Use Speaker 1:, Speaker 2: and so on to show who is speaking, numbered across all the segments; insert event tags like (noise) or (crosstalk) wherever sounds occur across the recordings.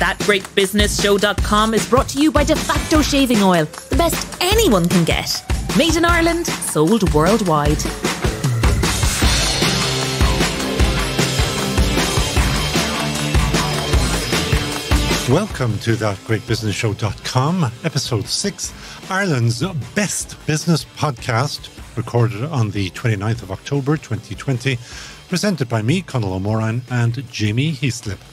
Speaker 1: ThatGreatBusinessShow.com is brought to you by De facto shaving oil, the best anyone can get. Made in Ireland, sold worldwide.
Speaker 2: Welcome to thatgreatbusinessshow.com, episode 6, Ireland's best business podcast, recorded on the 29th of October 2020, presented by me, Conal O'Moran, and Jamie Heaslip.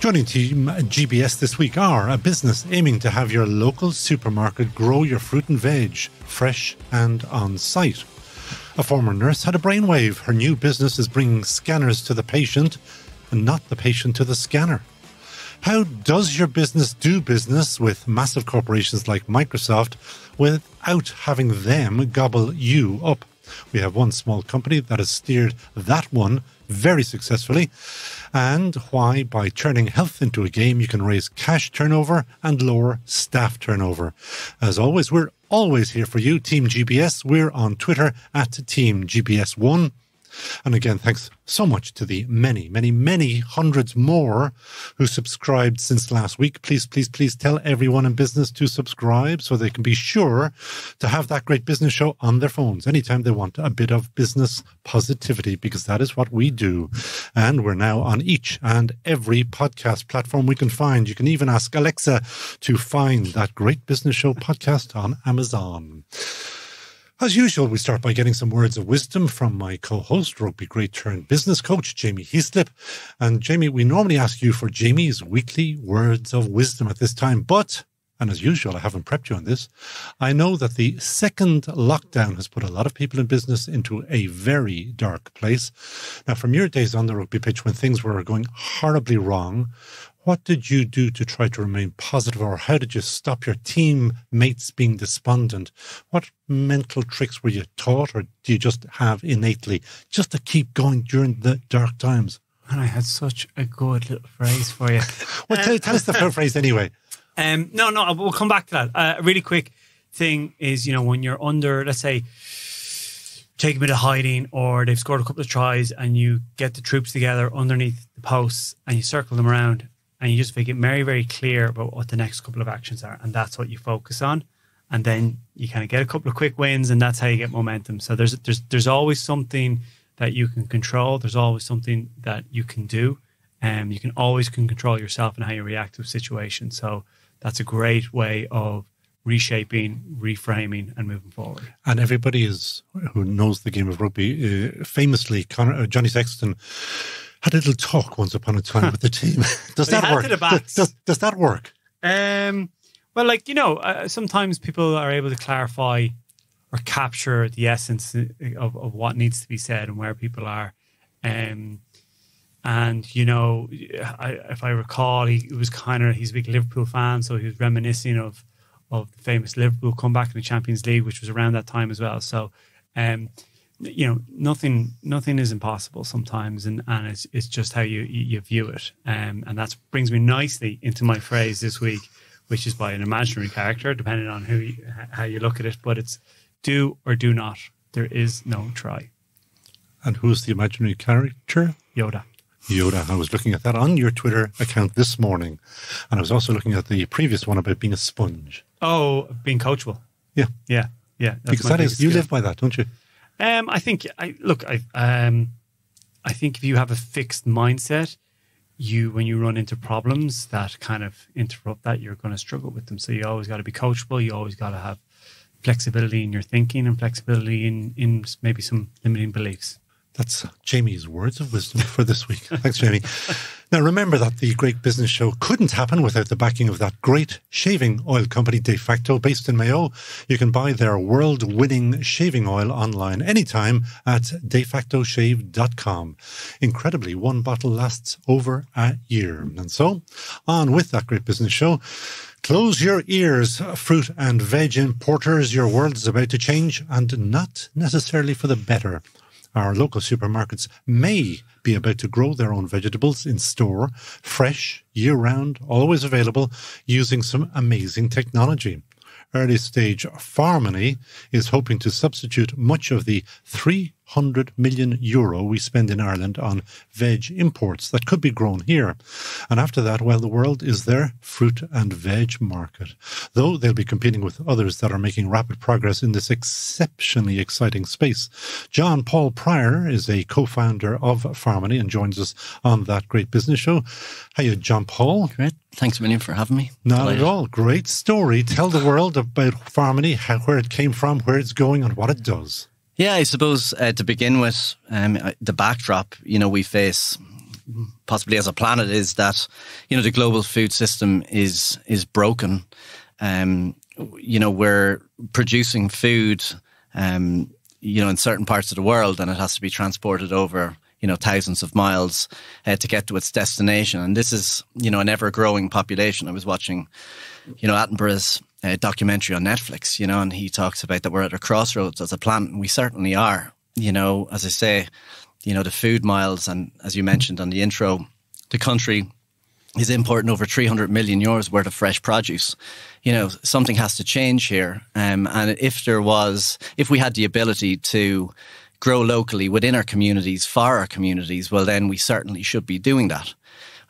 Speaker 2: Joining Team GBS this week are a business aiming to have your local supermarket grow your fruit and veg fresh and on site. A former nurse had a brainwave. Her new business is bringing scanners to the patient and not the patient to the scanner. How does your business do business with massive corporations like Microsoft without having them gobble you up? We have one small company that has steered that one very successfully, and why by turning health into a game, you can raise cash turnover and lower staff turnover. As always, we're always here for you, Team GBS. We're on Twitter at Team GBS1. And again, thanks so much to the many, many, many hundreds more who subscribed since last week. Please, please, please tell everyone in business to subscribe so they can be sure to have that great business show on their phones anytime they want a bit of business positivity, because that is what we do. And we're now on each and every podcast platform we can find. You can even ask Alexa to find that great business show podcast on Amazon. As usual, we start by getting some words of wisdom from my co-host, rugby great turn business coach, Jamie Heaslip. And Jamie, we normally ask you for Jamie's weekly words of wisdom at this time, but and as usual, I haven't prepped you on this. I know that the second lockdown has put a lot of people in business into a very dark place. Now, from your days on the rugby pitch when things were going horribly wrong, what did you do to try to remain positive, or how did you stop your teammates being despondent? What mental tricks were you taught, or do you just have innately just to keep going during the dark times?
Speaker 3: And I had such a good little phrase for you. (laughs)
Speaker 2: well, tell, tell us the phrase anyway. (laughs)
Speaker 3: Um, no, no, we'll come back to that. Uh, a really quick thing is, you know, when you're under, let's say, take a bit of hiding or they've scored a couple of tries and you get the troops together underneath the posts and you circle them around and you just make it very, very clear about what the next couple of actions are. And that's what you focus on. And then you kind of get a couple of quick wins and that's how you get momentum. So there's, there's, there's always something that you can control. There's always something that you can do. And um, you can always can control yourself and how you react to a situation. So that's a great way of reshaping, reframing, and moving forward.
Speaker 2: And everybody is who knows the game of rugby, uh, famously, uh, Johnny Sexton had a little talk once upon a time with the team. (laughs) (laughs) does that work? Does, does, does, that work?
Speaker 3: Um, well, like you know, uh, sometimes people are able to clarify or capture the essence of, of what needs to be said and where people are. Um, and you know, I, if I recall, he, was kind of he's a big Liverpool fan, so he was reminiscing of of the famous Liverpool comeback in the Champions League, which was around that time as well. So, um, you know, nothing nothing is impossible sometimes, and and it's it's just how you you view it. Um, and that brings me nicely into my phrase this week, which is by an imaginary character, depending on who you, how you look at it. But it's do or do not. There is no try.
Speaker 2: And who's the imaginary character?
Speaker 3: Yoda.
Speaker 2: Yoda. I was looking at that on your Twitter account this morning. And I was also looking at the previous one about being a sponge.
Speaker 3: Oh, being coachable.
Speaker 2: Yeah.
Speaker 3: Yeah. Yeah.
Speaker 2: Because that is, you live by that, don't you?
Speaker 3: Um, I think, I look, I, um, I think if you have a fixed mindset, you, when you run into problems that kind of interrupt that, you're going to struggle with them. So you always got to be coachable. You always got to have flexibility in your thinking and flexibility in, in maybe some limiting beliefs.
Speaker 2: That's uh, Jamie's words of wisdom for this week. (laughs) Thanks, Jamie. Now, remember that the Great Business Show couldn't happen without the backing of that great shaving oil company, De facto, based in Mayo. You can buy their world winning shaving oil online anytime at defactoshave.com. Incredibly, one bottle lasts over a year. And so, on with that Great Business Show. Close your ears, fruit and veg importers. Your world is about to change and not necessarily for the better our local supermarkets may be about to grow their own vegetables in store, fresh, year round, always available, using some amazing technology. Early stage Farmony is hoping to substitute much of the 600 million euro we spend in Ireland on veg imports that could be grown here. And after that, well, the world is their fruit and veg market. Though they'll be competing with others that are making rapid progress in this exceptionally exciting space. John Paul Prior is a co-founder of Farmony and joins us on that great business show. Hiya, John Paul.
Speaker 4: Great. Thanks a million for having me.
Speaker 2: Not Delighted. at all. Great story. Tell the world about Farmony, how, where it came from, where it's going, and what it does.
Speaker 4: Yeah, I suppose uh, to begin with, um, the backdrop, you know, we face possibly as a planet is that, you know, the global food system is is broken. Um, you know, we're producing food, um, you know, in certain parts of the world, and it has to be transported over you know thousands of miles uh, to get to its destination. And this is you know an ever growing population. I was watching you know Attenborough's uh, documentary on Netflix, you know, and he talks about that we're at a crossroads as a planet, and we certainly are. You know, as I say, you know the food miles, and as you mentioned on the intro, the country is importing over 300 million euros worth of fresh produce. You know, something has to change here. Um, and if there was, if we had the ability to grow locally within our communities for our communities, well, then we certainly should be doing that.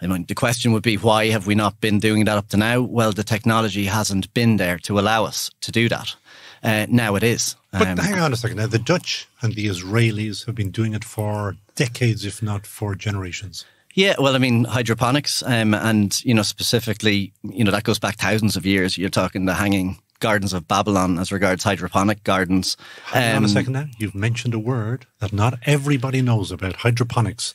Speaker 4: I mean, the question would be why have we not been doing that up to now? Well, the technology hasn't been there to allow us to do that. Uh, now it is.
Speaker 2: But um, hang on a second. Now, the Dutch and the Israelis have been doing it for decades, if not for generations.
Speaker 4: Yeah, well, I mean, hydroponics, um, and you know, specifically, you know, that goes back thousands of years. You're talking the hanging gardens of Babylon as regards hydroponic gardens.
Speaker 2: Hang um, on a um, second now. You've mentioned a word that not everybody knows about hydroponics.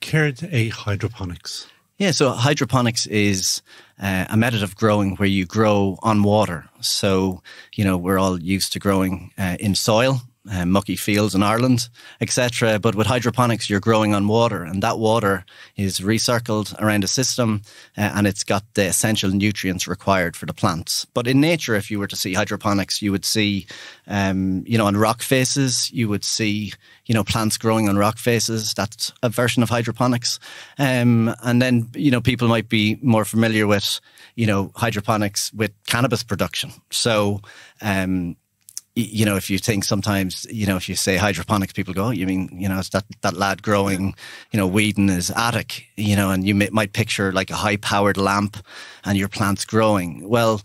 Speaker 2: Cared a hydroponics.
Speaker 4: Yeah, so hydroponics is uh, a method of growing where you grow on water. So, you know, we're all used to growing uh, in soil uh, mucky fields in Ireland, etc. But with hydroponics, you're growing on water, and that water is recircled around a system, uh, and it's got the essential nutrients required for the plants. But in nature, if you were to see hydroponics, you would see, um, you know, on rock faces, you would see, you know, plants growing on rock faces. That's a version of hydroponics. Um, and then, you know, people might be more familiar with, you know, hydroponics with cannabis production. So, um, you know, if you think sometimes, you know, if you say hydroponics, people go, oh, you mean, you know, it's that, that lad growing, you know, weed in his attic, you know, and you may, might picture like a high powered lamp and your plant's growing. Well,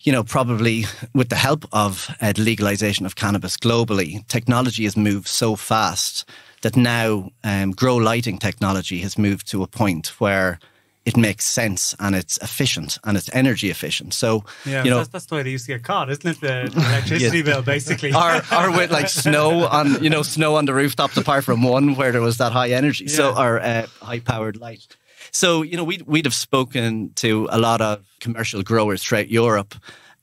Speaker 4: you know, probably with the help of uh, legalization of cannabis globally, technology has moved so fast that now um, grow lighting technology has moved to a point where it makes sense and it's efficient and it's energy efficient. So,
Speaker 3: yeah, you know, that's, that's the way they used to get caught, isn't it? The, the electricity (laughs) yeah. bill, basically.
Speaker 4: or, or with like snow on, you know, snow on the rooftops, apart from one where there was that high energy. Yeah. So, or uh, high powered light. So, you know, we'd, we'd have spoken to a lot of commercial growers throughout Europe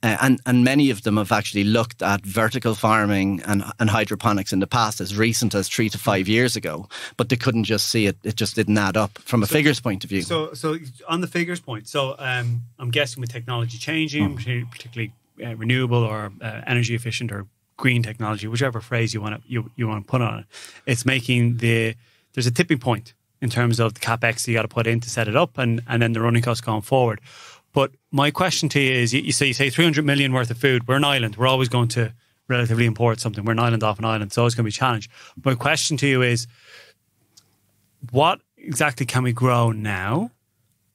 Speaker 4: uh, and, and many of them have actually looked at vertical farming and, and hydroponics in the past as recent as three to five years ago, but they couldn't just see it. It just didn't add up from a so, figures point of view.
Speaker 3: So, so on the figures point, so um, I'm guessing with technology changing, mm. particularly uh, renewable or uh, energy efficient or green technology, whichever phrase you want to you, you want to put on it, it's making the there's a tipping point in terms of the capex you got to put in to set it up, and and then the running costs going forward. But my question to you is: you, say you say 300 million worth of food. We're an island. We're always going to relatively import something. We're an island off an island. So it's always going to be a challenge. My question to you is: what exactly can we grow now,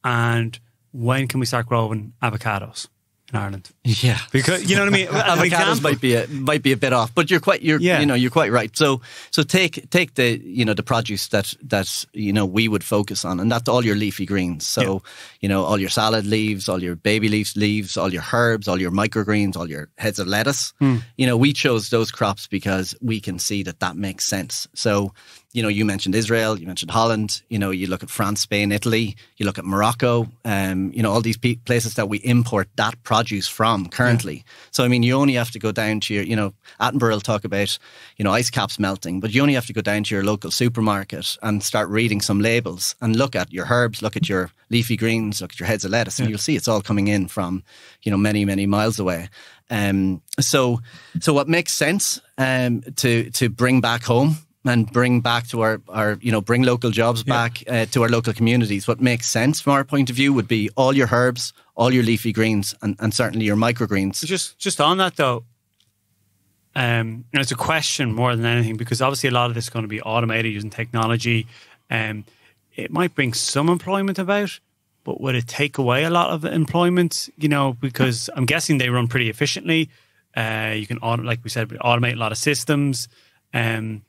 Speaker 3: and when can we start growing avocados? In Ireland.
Speaker 4: Yeah,
Speaker 3: because you know what I mean. (laughs)
Speaker 4: Avocados might be a might be a bit off, but you're quite you're yeah. you know you're quite right. So so take take the you know the produce that that you know we would focus on, and that's all your leafy greens. So yeah. you know all your salad leaves, all your baby leaves leaves, all your herbs, all your microgreens, all your heads of lettuce. Mm. You know we chose those crops because we can see that that makes sense. So you know, you mentioned Israel, you mentioned Holland, you know, you look at France, Spain, Italy, you look at Morocco, um, you know, all these places that we import that produce from currently. Yeah. So, I mean, you only have to go down to your, you know, Attenborough will talk about, you know, ice caps melting, but you only have to go down to your local supermarket and start reading some labels and look at your herbs, look at your leafy greens, look at your heads of lettuce, yeah. and you'll see it's all coming in from, you know, many, many miles away. Um, so, so what makes sense um, to to bring back home and bring back to our, our you know, bring local jobs yeah. back uh, to our local communities. What makes sense from our point of view would be all your herbs, all your leafy greens, and, and certainly your microgreens.
Speaker 3: Just just on that though, um, and it's a question more than anything because obviously a lot of this is going to be automated using technology. Um, it might bring some employment about, but would it take away a lot of employment? You know, because I'm guessing they run pretty efficiently. Uh, you can, auto, like we said, automate a lot of systems. Um,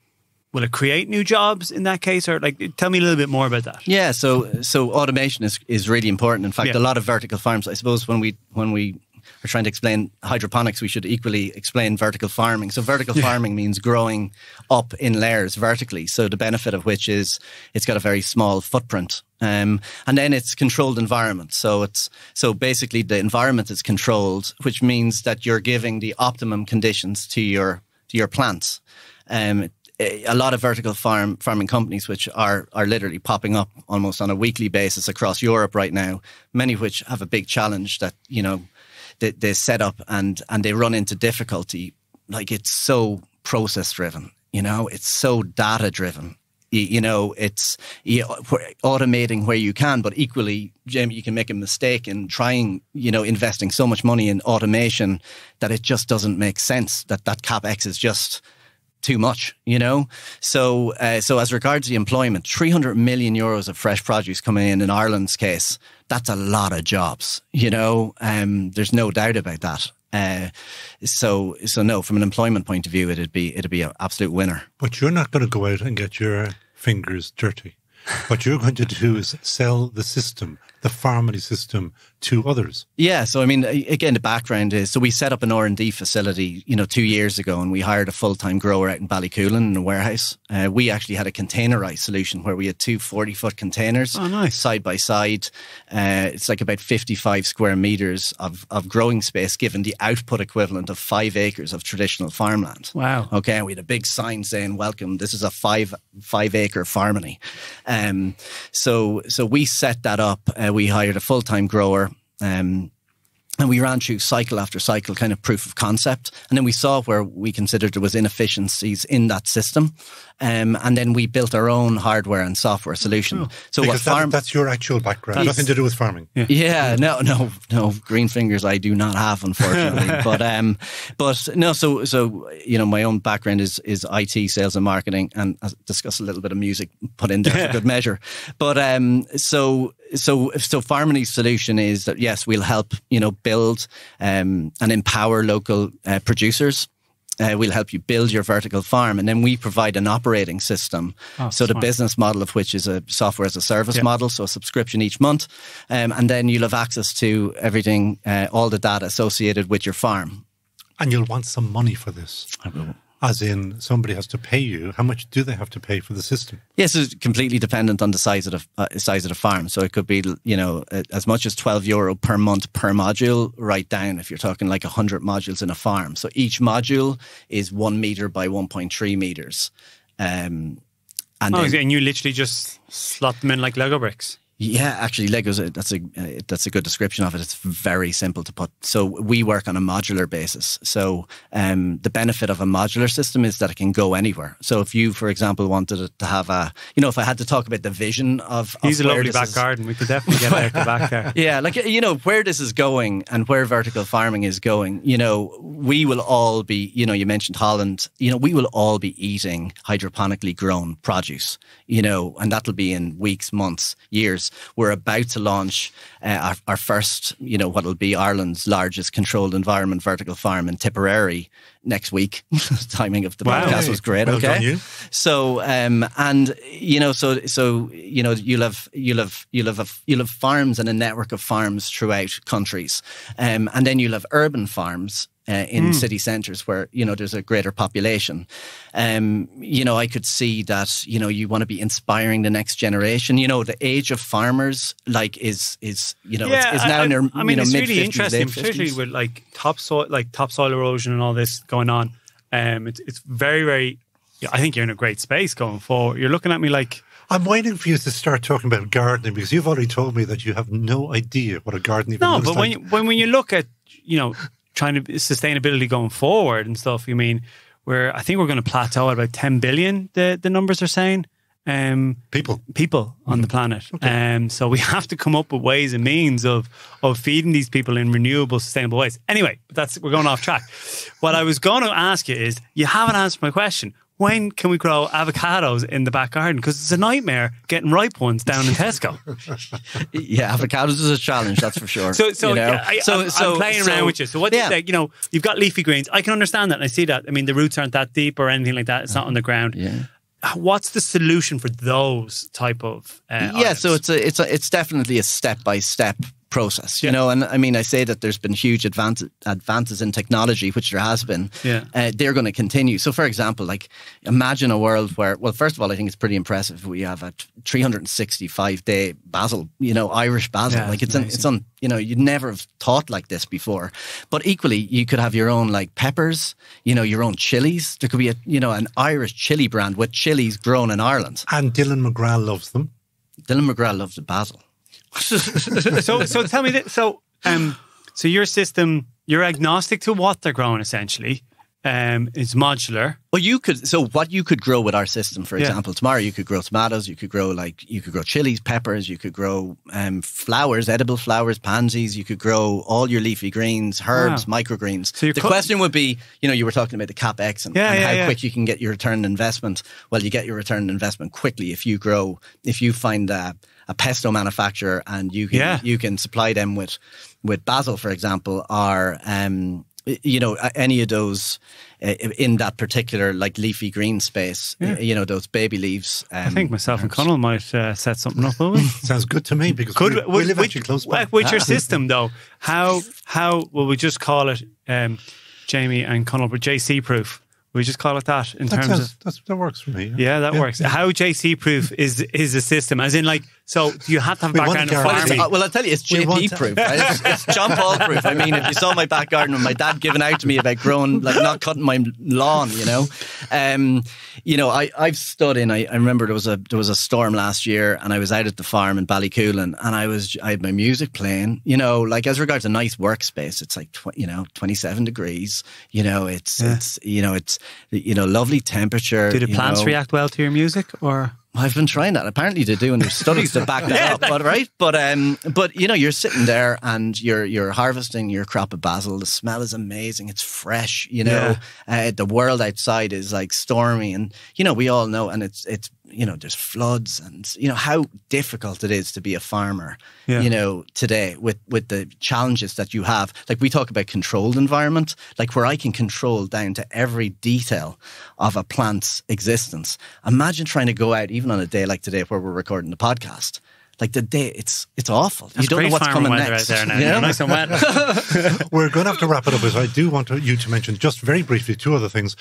Speaker 3: will it create new jobs in that case, or like tell me a little bit more about that?
Speaker 4: Yeah, so so automation is is really important. In fact,
Speaker 3: Yeah.
Speaker 4: a lot of vertical farms. I suppose when we when we are trying to explain hydroponics, we should equally explain vertical farming. So vertical farming means growing up in layers vertically. So the benefit of which is it's got a very small footprint. Um, and then it's controlled environment. So it's so basically the environment is controlled, which means that you're giving the optimum conditions to your to your plants. Um, a lot of vertical farm farming companies which are are literally popping up almost on a weekly basis across Europe right now. Many of which have a big challenge that you know they, they set up and and they run into difficulty. Like it's so process driven, you know, it's so data driven. You, you know, it's you automating where you can, but equally, Jamie, you can make a mistake in trying, you know, investing so much money in automation that it just doesn't make sense. That that capex is just too much, you know. So, uh, so as regards the employment, three hundred million euros of fresh produce coming in in Ireland's case, that's a lot of jobs, you know. Um, there's no doubt about that. Uh, so, so no, from an employment point of view, it'd be it'd be an absolute winner.
Speaker 2: But you're not going to go out and get your fingers dirty. What you're going to do is sell the system, the Farmony system, to others.
Speaker 4: Yeah, so I mean, again, the background is so we set up an R and D facility, you know, two years ago, and we hired a full time grower out in Ballycoolin in a warehouse. Uh, we actually had a containerized solution where we had two 40 foot containers,
Speaker 3: Oh, nice.
Speaker 4: side by side. Uh, it's like about 55 square meters of, of growing space, given the output equivalent of five acres of traditional farmland.
Speaker 3: Wow.
Speaker 4: Okay, and we had a big sign saying "Welcome." This is a five five acre farmony. Um, so so we set that up. Uh, we hired a full time grower. Um, and we ran through cycle after cycle, kind of proof of concept. And then we saw where we considered there was inefficiencies in that system. Um, and then we built our own hardware and software solution. So what
Speaker 2: because that-
Speaker 4: farm?
Speaker 2: that's your actual background, nothing to do with farming.
Speaker 4: Yeah, no, no, no. Green fingers, I do not have, unfortunately. (laughs) but um, but no. So so you know, my own background is is IT, sales, and marketing, and I discuss a little bit of music put in there for good (laughs) measure. But um, so so so Farmony's solution is that yes, we'll help you know build um and empower local uh, producers. Uh, we'll help you build your vertical farm, and then we provide an operating system.
Speaker 3: Oh,
Speaker 4: so the business model of which is a software as a service
Speaker 3: Yeah.
Speaker 4: model, so a subscription each month, um, and then you'll have access to everything, uh, all the data associated with your farm.
Speaker 2: And you'll want some money for this. As in, somebody has to pay you. How much do they have to pay for the system?
Speaker 4: Yes, it's completely dependent on the size of the uh, size of the farm. So it could be, you know, uh, as much as twelve euro per month per module, right down if you're talking like hundred modules in a farm. So each module is one meter by one point three meters. Um, and
Speaker 3: Oh,
Speaker 4: then-
Speaker 3: and you literally just slot them in like Lego bricks.
Speaker 4: Yeah, actually, Legos. uh, That's a uh, that's a good description of it. It's very simple to put. So we work on a modular basis. So um, the benefit of a modular system is that it can go anywhere. So if you, for example, wanted to have a, you know, if I had to talk about the vision of, of
Speaker 3: He's a lovely back
Speaker 4: is-
Speaker 3: garden. We could definitely get out the back there. (laughs)
Speaker 4: yeah, like you know where this is going and where vertical farming is going. You know, we will all be. You know, you mentioned Holland. You know, we will all be eating hydroponically grown produce. You know, and that'll be in weeks, months, years. We're about to launch uh, our, our first. You know, what'll be Ireland's largest controlled environment vertical farm in Tipperary next week. (laughs) Timing of the
Speaker 3: Wow.
Speaker 4: podcast was great.
Speaker 2: Well
Speaker 4: okay, so, um, and you know, so so you know, you'll have you'll have you'll have a, you'll have farms and a network of farms throughout countries, um, and then you'll have urban farms. Uh, in city centres where you know there's a greater population, um, you know I could see that you know you want to be inspiring the next generation. You know the age of farmers like is is you know it's, is now
Speaker 3: I,
Speaker 4: in their
Speaker 3: I mean,
Speaker 4: you know,
Speaker 3: it's really interesting,
Speaker 4: late
Speaker 3: particularly with like topsoil, like topsoil erosion and all this going on. Um, it's it's very very. Yeah, I think you're in a great space going forward. You're looking at me like
Speaker 2: I'm waiting for you to start talking about gardening because you've already told me that you have no idea what a garden even
Speaker 3: no,
Speaker 2: looks
Speaker 3: but when
Speaker 2: like.
Speaker 3: you, when when you look at you know trying to sustainability going forward and stuff, you mean we're I think we're going to plateau at about 10 billion. The the numbers are saying. um,
Speaker 2: People.
Speaker 3: people on the planet. Um, so we (laughs) have to come up with ways and means of of feeding these people in renewable, sustainable ways. Anyway, that's we're going off track. What I was going to ask you is, you haven't answered my question. When can we grow avocados in the back garden? Because it's a nightmare getting ripe ones down in Tesco. (laughs)
Speaker 4: Yeah, avocados is a challenge, that's for sure.
Speaker 3: So, so,
Speaker 4: you know?
Speaker 3: yeah, I, I'm, I'm playing
Speaker 4: so-
Speaker 3: around with you. So, what do
Speaker 4: yeah.
Speaker 3: you think? You know, you've got leafy greens. I can understand that, and I see that. I mean, the roots aren't that deep or anything like that. It's not on the ground.
Speaker 4: Yeah.
Speaker 3: What's the solution for those type of? Uh,
Speaker 4: yeah, so it's a it's a it's definitely a step by step process, you know. And I mean, I say that there's been huge advance, advances in technology, which there has been.
Speaker 3: Yeah.
Speaker 4: uh, they're going to continue. So, for example, like imagine a world where, well, first of all, I think it's pretty impressive. We have a 365 day basil, you know, Irish basil.
Speaker 3: Yeah,
Speaker 4: like
Speaker 3: it's
Speaker 4: it's, on, it's on, you know, you'd never have thought like this before. But equally, you could have your own like peppers, you know, your own chilies. There could be a, you know, an Irish chili brand with chilies grown in Ireland.
Speaker 2: And Dylan McGrath loves them.
Speaker 4: Dylan McGrath loves the basil.
Speaker 3: So so tell me this. So um, so your system, you're agnostic to what they're growing. Essentially, um, it's modular.
Speaker 4: Well, you could. So, what you could grow with our system, for
Speaker 3: Yeah.
Speaker 4: example, tomorrow you could grow tomatoes. You could grow like you could grow chilies, peppers. You could grow um, flowers, edible flowers, pansies. You could grow all your leafy greens, herbs,
Speaker 3: Wow.
Speaker 4: microgreens.
Speaker 3: So
Speaker 4: the question would be, you know, you were talking about the capex and,
Speaker 3: Yeah,
Speaker 4: and
Speaker 3: yeah,
Speaker 4: how quick you can get your return on investment. Well, you get your return on investment quickly if you grow. If you find a, a pesto manufacturer and you can
Speaker 3: Yeah.
Speaker 4: you can supply them with with basil, for example, or um, you know any of those uh, in that particular like leafy green space. uh, You know those baby leaves. Um,
Speaker 3: I think myself and Conal might uh, set something up. will we? (laughs)
Speaker 2: Sounds good to me because
Speaker 3: Could
Speaker 2: we, we live actually close by.
Speaker 3: with, with your (laughs) system though, how how will we just call it, um, Jamie and Conal, but JC proof? We just call it that in
Speaker 2: that,
Speaker 3: terms
Speaker 2: sounds,
Speaker 3: of
Speaker 2: that's, that works for me.
Speaker 3: yeah, that works. How JC proof is is the system? As in, like, so you have to have a
Speaker 2: We
Speaker 3: background in
Speaker 2: guarantee-
Speaker 4: Well,
Speaker 3: farming?
Speaker 4: uh, well, I'll tell you, it's
Speaker 2: We
Speaker 4: JP
Speaker 2: to-
Speaker 4: proof. Right? It's, it's John Paul proof. I mean, if you saw my back garden with my dad giving out to me about growing, like not cutting my lawn, you know, um, you know, I I've stood in. I, I remember there was a there was a storm last year, and I was out at the farm in Ballycoolin, and I was I had my music playing. You know, like as regards a nice workspace, it's like tw- you know twenty seven degrees. You know, it's it's you know it's you know lovely temperature.
Speaker 3: do the plants
Speaker 4: know.
Speaker 3: react well to your music, or
Speaker 4: I've been trying that. Apparently, they do, and there's studies to back that up. But right, but um, but you know, you're sitting there and you're you're harvesting your crop of basil. The smell is amazing. It's fresh. You know, uh, the world outside is like stormy, and you know, we all know, and it's it's you know, there's floods, and you know how difficult it is to be a farmer.
Speaker 3: Yeah.
Speaker 4: You know, today with with the challenges that you have, like we talk about controlled environment, like where I can control down to every detail of a plant's existence. Imagine trying to go out even on a day like today where we're recording the podcast. Like the day, it's it's awful.
Speaker 3: That's
Speaker 4: you don't know what's coming
Speaker 3: weather
Speaker 4: next.
Speaker 3: out there now.
Speaker 4: you
Speaker 3: you know,
Speaker 4: know?
Speaker 3: Nice and wet. (laughs) (laughs)
Speaker 2: We're going to have to wrap it up, but I do want to, you to mention just very briefly two other things.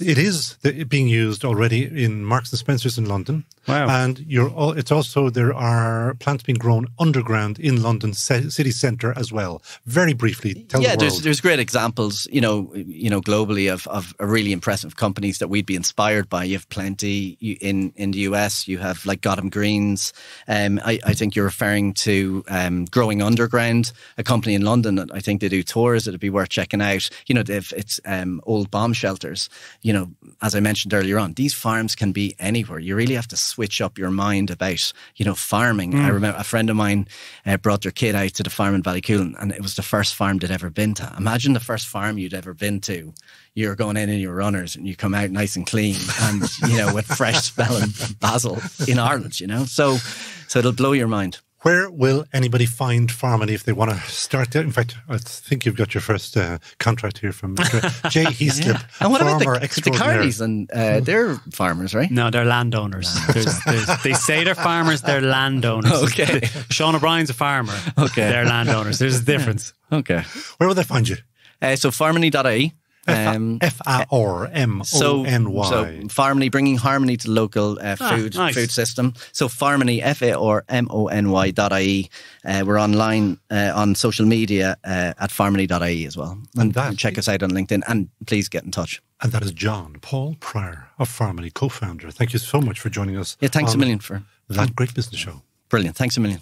Speaker 2: It is being used already in Marks and Spencers in London.
Speaker 3: Wow.
Speaker 2: And you're all, it's also, there are plants being grown underground in London city centre as well. Very briefly, tell
Speaker 4: yeah,
Speaker 2: the
Speaker 4: there's
Speaker 2: world.
Speaker 4: there's great examples, you know, you know, globally of of really impressive companies that we'd be inspired by. You have plenty You- in in the US. You have like Gotham Greens. Um, I, I think you're referring to um, Growing Underground, a company in London. that I think they do tours. It'd be worth checking out. You know, they've, it's um, old bomb shelters. You know, as I mentioned earlier on, these farms can be anywhere. You really have to switch up your mind about you know farming. I remember a friend of mine uh, brought their kid out to the farm in Ballycoolin, and it was the first farm they'd ever been to. Imagine the first farm you'd ever been to. You're going in in your runners, and you come out nice and clean, and you know with fresh (laughs) smelling basil in Ireland. You know, so so it'll blow your mind.
Speaker 2: Where will anybody find Farmony if they want to start there? In fact, I think you've got your first uh, contract here from (laughs) Jay Heaslip,
Speaker 4: And what about
Speaker 2: farmer
Speaker 4: the, the
Speaker 2: extraordinaire.
Speaker 4: And uh, they're farmers, right?
Speaker 3: No, they're landowners. There's, there's, they say they're farmers, they're landowners.
Speaker 4: Okay. (laughs)
Speaker 3: Sean O'Brien's a farmer.
Speaker 4: Okay.
Speaker 3: They're landowners. There's a difference. (laughs)
Speaker 4: Okay.
Speaker 2: Where will they find you?
Speaker 4: Uh, so farmony.ie. Um,
Speaker 2: F A R M
Speaker 4: so,
Speaker 2: O N Y.
Speaker 4: so Farmony, bringing harmony to the local uh,
Speaker 3: Ah,
Speaker 4: food
Speaker 3: nice.
Speaker 4: food system. So Farmony, F A R M O N Y dot IE. Uh, we're online uh, on social media at uh, at I E as well. And,
Speaker 2: that-
Speaker 4: and check us out on LinkedIn and please get in touch.
Speaker 2: And that is John Paul Prior of Farmony, co founder. Thank you so much for joining us.
Speaker 4: Yeah, thanks a million for
Speaker 2: That Great Business Show.
Speaker 4: brilliant. Thanks a million.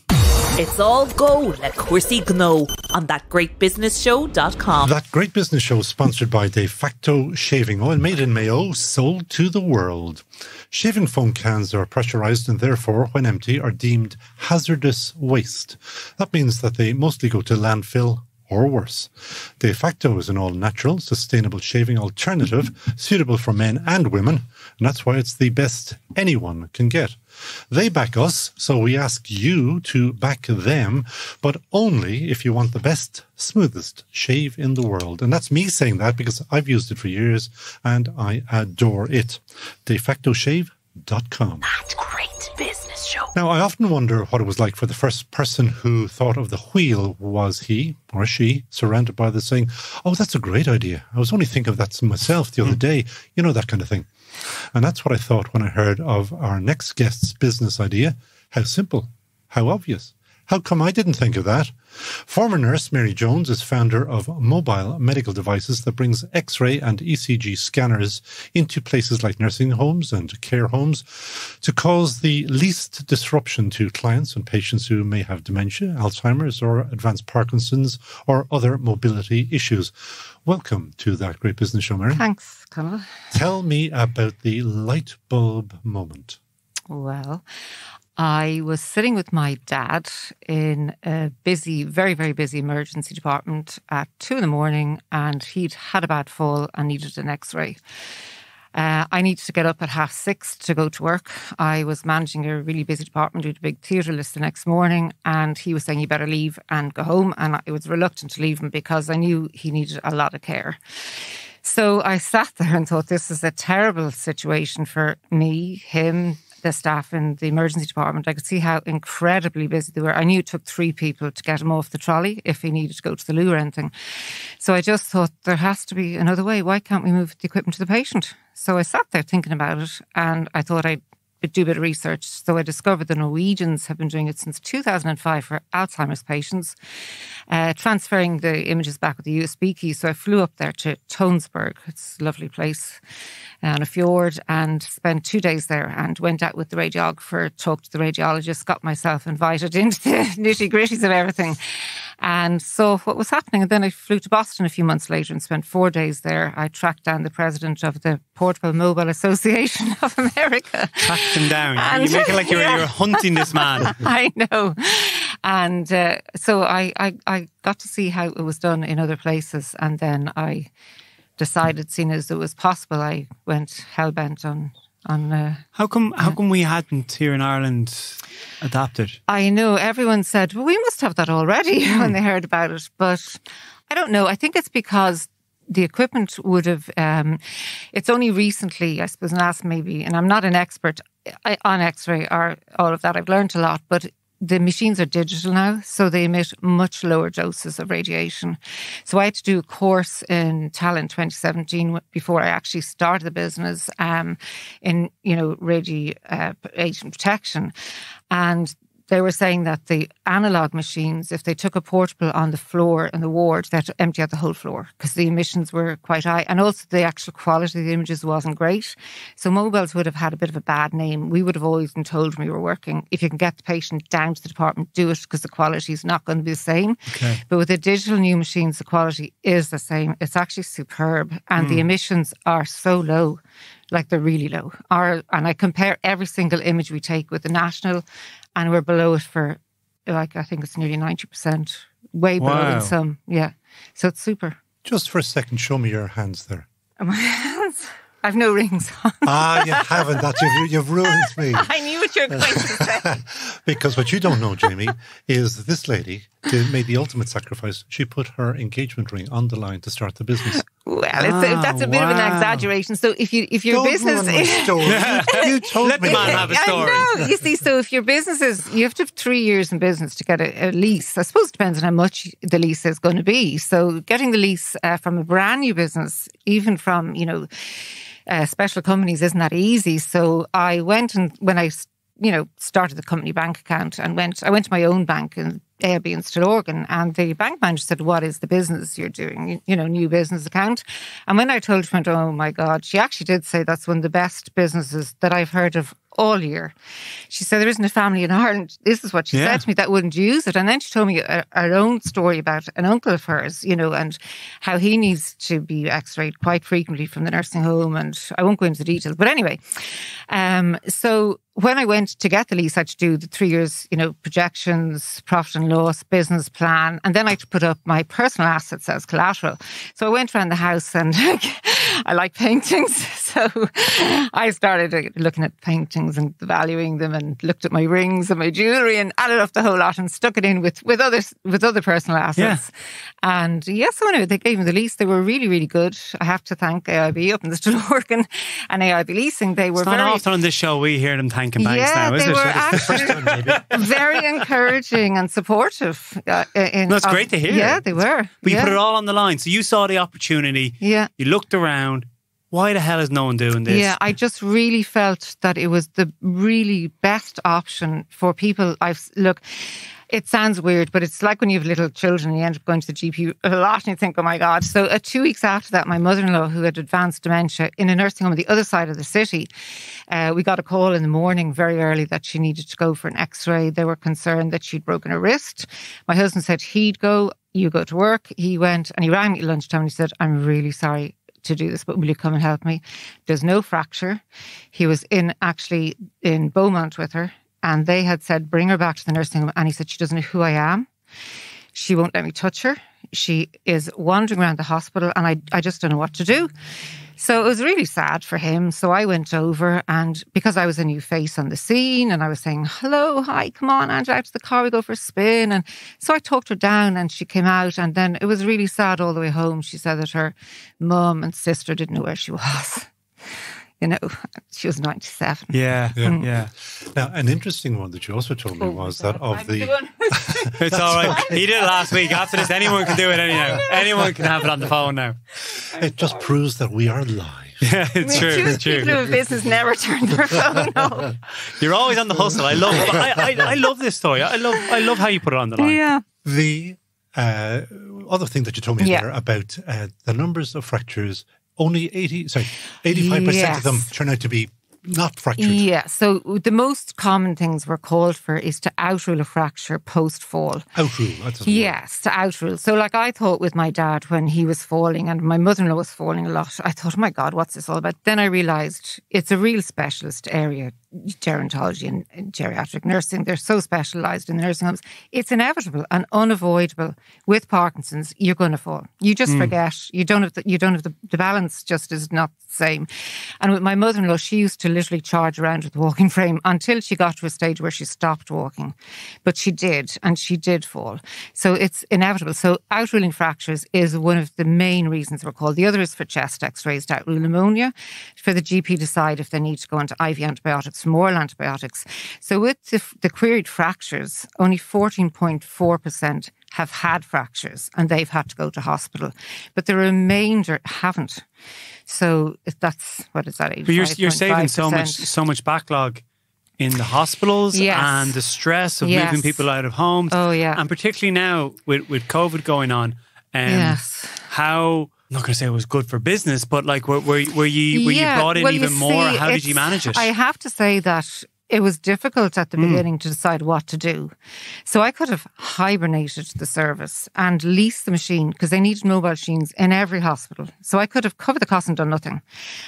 Speaker 1: It's all go, let Cursey Gno on thatgreatbusinessshow.com.
Speaker 2: That Great Business Show sponsored by De Facto Shaving Oil, made in Mayo, sold to the world. Shaving foam cans are pressurized and therefore, when empty, are deemed hazardous waste. That means that they mostly go to landfill or worse. De facto is an all natural, sustainable shaving alternative suitable for men and women, and that's why it's the best anyone can get. They back us, so we ask you to back them, but only if you want the best, smoothest shave in the world. And that's me saying that because I've used it for years and I adore it. DeFactoShave.com.
Speaker 1: That Great Business Show.
Speaker 2: Now, I often wonder what it was like for the first person who thought of the wheel. Was he or she surrounded by the saying, Oh, that's a great idea. I was only thinking of that myself the other hmm. day. You know, that kind of thing. And that's what I thought when I heard of our next guest's business idea. How simple, how obvious. How come I didn't think of that? Former nurse Mary Jones is founder of mobile medical devices that brings X-ray and ECG scanners into places like nursing homes and care homes to cause the least disruption to clients and patients who may have dementia, Alzheimer's or advanced Parkinson's or other mobility issues. Welcome to that great business show, Mary.
Speaker 5: Thanks, Conal.
Speaker 2: Tell me about the light bulb moment.
Speaker 5: Well, I was sitting with my dad in a busy, very, very busy emergency department at two in the morning, and he'd had a bad fall and needed an x ray. Uh, I needed to get up at half six to go to work. I was managing a really busy department, with a big theatre list the next morning, and he was saying, You better leave and go home. And I was reluctant to leave him because I knew he needed a lot of care. So I sat there and thought, This is a terrible situation for me, him, the staff in the emergency department. I could see how incredibly busy they were. I knew it took three people to get him off the trolley if he needed to go to the loo or anything. So I just thought there has to be another way. Why can't we move the equipment to the patient? So I sat there thinking about it and I thought I'd do a bit of research. So I discovered the Norwegians have been doing it since 2005 for Alzheimer's patients, uh, transferring the images back with the USB key. So I flew up there to Tønsberg. It's a lovely place on a fjord and spent two days there and went out with the radiographer, talked to the radiologist, got myself invited (laughs) into the nitty gritties of everything and saw what was happening. And then I flew to Boston a few months later and spent four days there. I tracked down the president of the Portable Mobile Association (laughs) of America.
Speaker 3: Tracked him down. And, you make it like you're, (laughs) yeah. you're hunting this man.
Speaker 5: I know. And uh, so I, I, I got to see how it was done in other places. And then I decided, seeing as it was possible, I went hell bent on on. Uh,
Speaker 3: how come? How come we hadn't here in Ireland adapted?
Speaker 5: I know everyone said, "Well, we must have that already" mm. (laughs) when they heard about it, but I don't know. I think it's because the equipment would have. Um, it's only recently, I suppose, and last maybe, and I'm not an expert uh, on X-ray or all of that. I've learned a lot, but the machines are digital now, so they emit much lower doses of radiation. So I had to do a course in Tallinn 2017 before I actually started the business um, in, you know, radiation uh, protection. And they were saying that the analog machines, if they took a portable on the floor in the ward, to empty out the whole floor because the emissions were quite high. And also the actual quality of the images wasn't great. So mobiles would have had a bit of a bad name. We would have always been told when we were working, if you can get the patient down to the department, do it because the quality is not going to be the same. Okay. But with the digital new machines, the quality is the same. It's actually superb. And mm. the hmm. emissions are so low like they're really low. Our, and I compare every single image we take with the national, and we're below it for like I think it's nearly ninety percent, way below wow. in some. Yeah, so it's super.
Speaker 2: Just for a second, show me your hands there. (laughs)
Speaker 5: My hands. I've no rings on.
Speaker 2: ah, you haven't. That you've, you've ruined me. (laughs)
Speaker 5: I knew what you were going to say. (laughs)
Speaker 2: because what you don't know, Jamie, is that this lady did, made the ultimate sacrifice. She put her engagement ring on the line to start the business.
Speaker 5: Well, oh, that's a bit wow. of an exaggeration. So if you if your
Speaker 2: don't
Speaker 5: business
Speaker 2: is (laughs) you, you (laughs) told
Speaker 3: Let
Speaker 2: me.
Speaker 3: the man have a story.
Speaker 5: I know. You see, so if your business is you have to have three years in business to get a, a lease. I suppose it depends on how much the lease is going to be. So getting the lease uh, from a brand new business, even from you know uh, special companies isn't that easy. So I went and when I, you know, started the company bank account and went, I went to my own bank in AIB in Stillorgan and the bank manager said, what is the business you're doing? You know, new business account. And when I told her, oh my God, she actually did say that's one of the best businesses that I've heard of all year. She said, There isn't a family in Ireland. This is what she
Speaker 3: Yeah.
Speaker 5: said to me that wouldn't use it. And then she told me her own story about an uncle of hers, you know, and how he needs to be x rayed quite frequently from the nursing home. And I won't go into the details. But anyway, um, so when I went to get the lease, I had to do the three years, you know, projections, profit and loss, business plan, and then I had to put up my personal assets as collateral. So I went around the house and (laughs) I like paintings. So I started uh, looking at paintings and valuing them and looked at my rings and my jewelry and added up the whole lot and stuck it in with, with others, with other personal assets. And yes, so anyway, they gave me the lease. They were really, really good. I have to thank AIB up in the (laughs) Stillorgan and AIB leasing. They were
Speaker 3: It's not
Speaker 5: very
Speaker 3: often on this show we hear them thanking banks
Speaker 5: yeah,
Speaker 3: now, is
Speaker 5: they
Speaker 3: it?
Speaker 5: were (laughs) actually very encouraging and supportive. Uh, in,
Speaker 3: That's
Speaker 5: of-
Speaker 3: great to hear.
Speaker 5: Yeah, they were.
Speaker 3: But you
Speaker 5: yeah.
Speaker 3: put it all on the line. So you saw the opportunity.
Speaker 5: Yeah.
Speaker 3: You looked around. Why the hell is no one doing this?
Speaker 5: Yeah, I just really felt that it was the really best option for people. I've look. It sounds weird, but it's like when you have little children and you end up going to the GP a lot and you think, oh my God. So, uh, two weeks after that, my mother in law, who had advanced dementia in a nursing home on the other side of the city, uh, we got a call in the morning very early that she needed to go for an x ray. They were concerned that she'd broken her wrist. My husband said he'd go, you go to work. He went and he rang me at lunchtime and he said, I'm really sorry to do this, but will you come and help me? There's no fracture. He was in actually in Beaumont with her, and they had said, bring her back to the nursing home. And he said, she doesn't know who I am. She won't let me touch her. She is wandering around the hospital, and I, I just don't know what to do. So it was really sad for him. So I went over, and because I was a new face on the scene, and I was saying, Hello, hi, come on, Angela, out to the car, we go for a spin. And so I talked her down, and she came out. And then it was really sad all the way home. She said that her mum and sister didn't know where she was. (laughs) You know, (laughs) she was 97.
Speaker 3: Yeah.
Speaker 2: Yeah.
Speaker 3: Yeah.
Speaker 2: Now, an interesting one that you also told me was that of
Speaker 5: I'm
Speaker 2: the
Speaker 5: one (laughs)
Speaker 3: It's all right. He did it last week. After this, anyone can do it anyhow. (laughs) Anyone can have it on the phone now.
Speaker 2: it just proves that we are live.
Speaker 3: Yeah, it's true.
Speaker 5: Accused
Speaker 3: It's true.
Speaker 5: people who have business never turn their phone off.
Speaker 3: You're always on the hustle. I love. I, I, I love this story. I love. I love how you put it on the line.
Speaker 5: Yeah.
Speaker 2: The uh, other thing that you told me
Speaker 5: Yeah.
Speaker 2: there about uh, the numbers of fractures, only 80, sorry, 85% of them turn out to be not fractured.
Speaker 5: Yeah. So the most common things we're called for is to outrule a fracture post fall.
Speaker 2: Outrule.
Speaker 5: Yes, to outrule. So, like I thought with my dad when he was falling and my mother in law was falling a lot, I thought, oh my God, what's this all about? Then I realised it's a real specialist area, gerontology and, and geriatric nursing. They're so specialised in the nursing homes. It's inevitable and unavoidable. With Parkinson's, you're going to fall. You just hmm. forget. You don't have the, you don't have the, the balance. Just is not same. And with my mother in law, she used to literally charge around with the walking (laughs) frame until she got to a stage where she stopped walking. But she did, and she did fall. So it's inevitable. So outruling fractures is one of the main reasons we're called. The other is for chest x-rays to outrule pneumonia, for the GP decide if they need to go into IV antibiotics, oral antibiotics. So with the, the queried fractures, only 14.4% have had fractures and they've had to go to hospital. But the remainder haven't. So that's, what is that?
Speaker 3: But you're you're saving so much so much backlog in the hospitals
Speaker 5: Yes.
Speaker 3: and the stress of
Speaker 5: Yes.
Speaker 3: moving people out of homes.
Speaker 5: Oh, yeah.
Speaker 3: and particularly now with with COVID going on. Um,
Speaker 5: Yes.
Speaker 3: How I'm not going to say it was good for business, but like were were, were you were
Speaker 5: Yeah,
Speaker 3: you brought in
Speaker 5: well,
Speaker 3: even more? How did you manage it?
Speaker 5: I have to say that it was difficult at the
Speaker 3: Hmm.
Speaker 5: beginning to decide what to do. So I could have hibernated the service and leased the machine because they need mobile machines in every hospital. So I could have covered the cost and done nothing.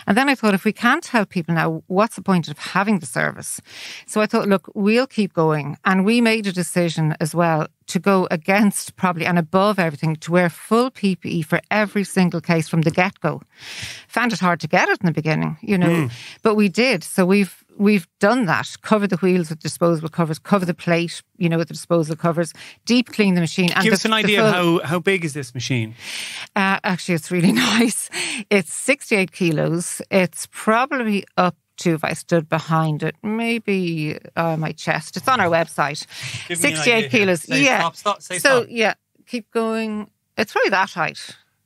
Speaker 5: And then I thought, if we can't help people now, what's the point of having the service? So I thought, look, we'll keep going. And we made a decision as well to go against probably and above everything to wear full PPE for every single case from the get go. Found it hard to get it in the beginning, you know, but we did. So we've we've done that. Cover the wheels with disposable covers. Cover the plate, you know, with the disposable covers. Deep clean the machine. And
Speaker 3: Give
Speaker 5: the-
Speaker 3: us an idea
Speaker 5: full-
Speaker 3: of how, how big is this machine?
Speaker 5: uh, actually, it's really (laughs) nice. It's 68 kilos. It's probably up to, if I stood behind it, maybe uh, my chest. It's on our website.
Speaker 3: Give
Speaker 5: 68 kilos.
Speaker 3: Say
Speaker 5: yeah.
Speaker 3: stop, stop, say
Speaker 5: so,
Speaker 3: stop.
Speaker 5: yeah, keep going. It's probably that height.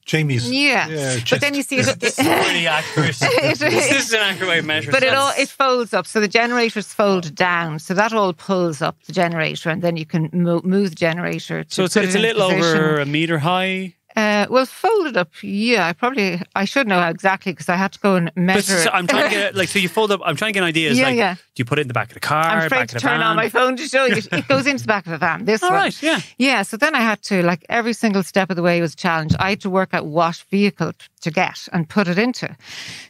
Speaker 2: Jamie's.
Speaker 5: Yeah.
Speaker 2: uh,
Speaker 5: but then you see (laughs) it.
Speaker 3: This is pretty accurate. (laughs)
Speaker 5: It-
Speaker 3: this is an accurate way of measuring.
Speaker 5: But it all it folds up, so the generators fold down, so that all pulls up the generator, and then you can mo- move the generator. To
Speaker 3: so it's, it's a little
Speaker 5: position.
Speaker 3: over a meter high.
Speaker 5: Uh, well, folded up, yeah. I probably I should know how exactly because I had to go and
Speaker 3: But
Speaker 5: measure.
Speaker 3: so
Speaker 5: it.
Speaker 3: I'm trying to get (laughs) like so you fold up. I'm trying to get ideas.
Speaker 5: Yeah,
Speaker 3: like,
Speaker 5: yeah.
Speaker 3: Do you put it in the back of the car?
Speaker 5: I'm afraid to
Speaker 3: the
Speaker 5: turn
Speaker 3: van?
Speaker 5: on my phone to show you. It goes into the back of the van. This
Speaker 3: All
Speaker 5: one.
Speaker 3: right, yeah.
Speaker 5: Yeah. So then I had to, like, every single step of the way was a challenge. I had to work out what vehicle to get and put it into.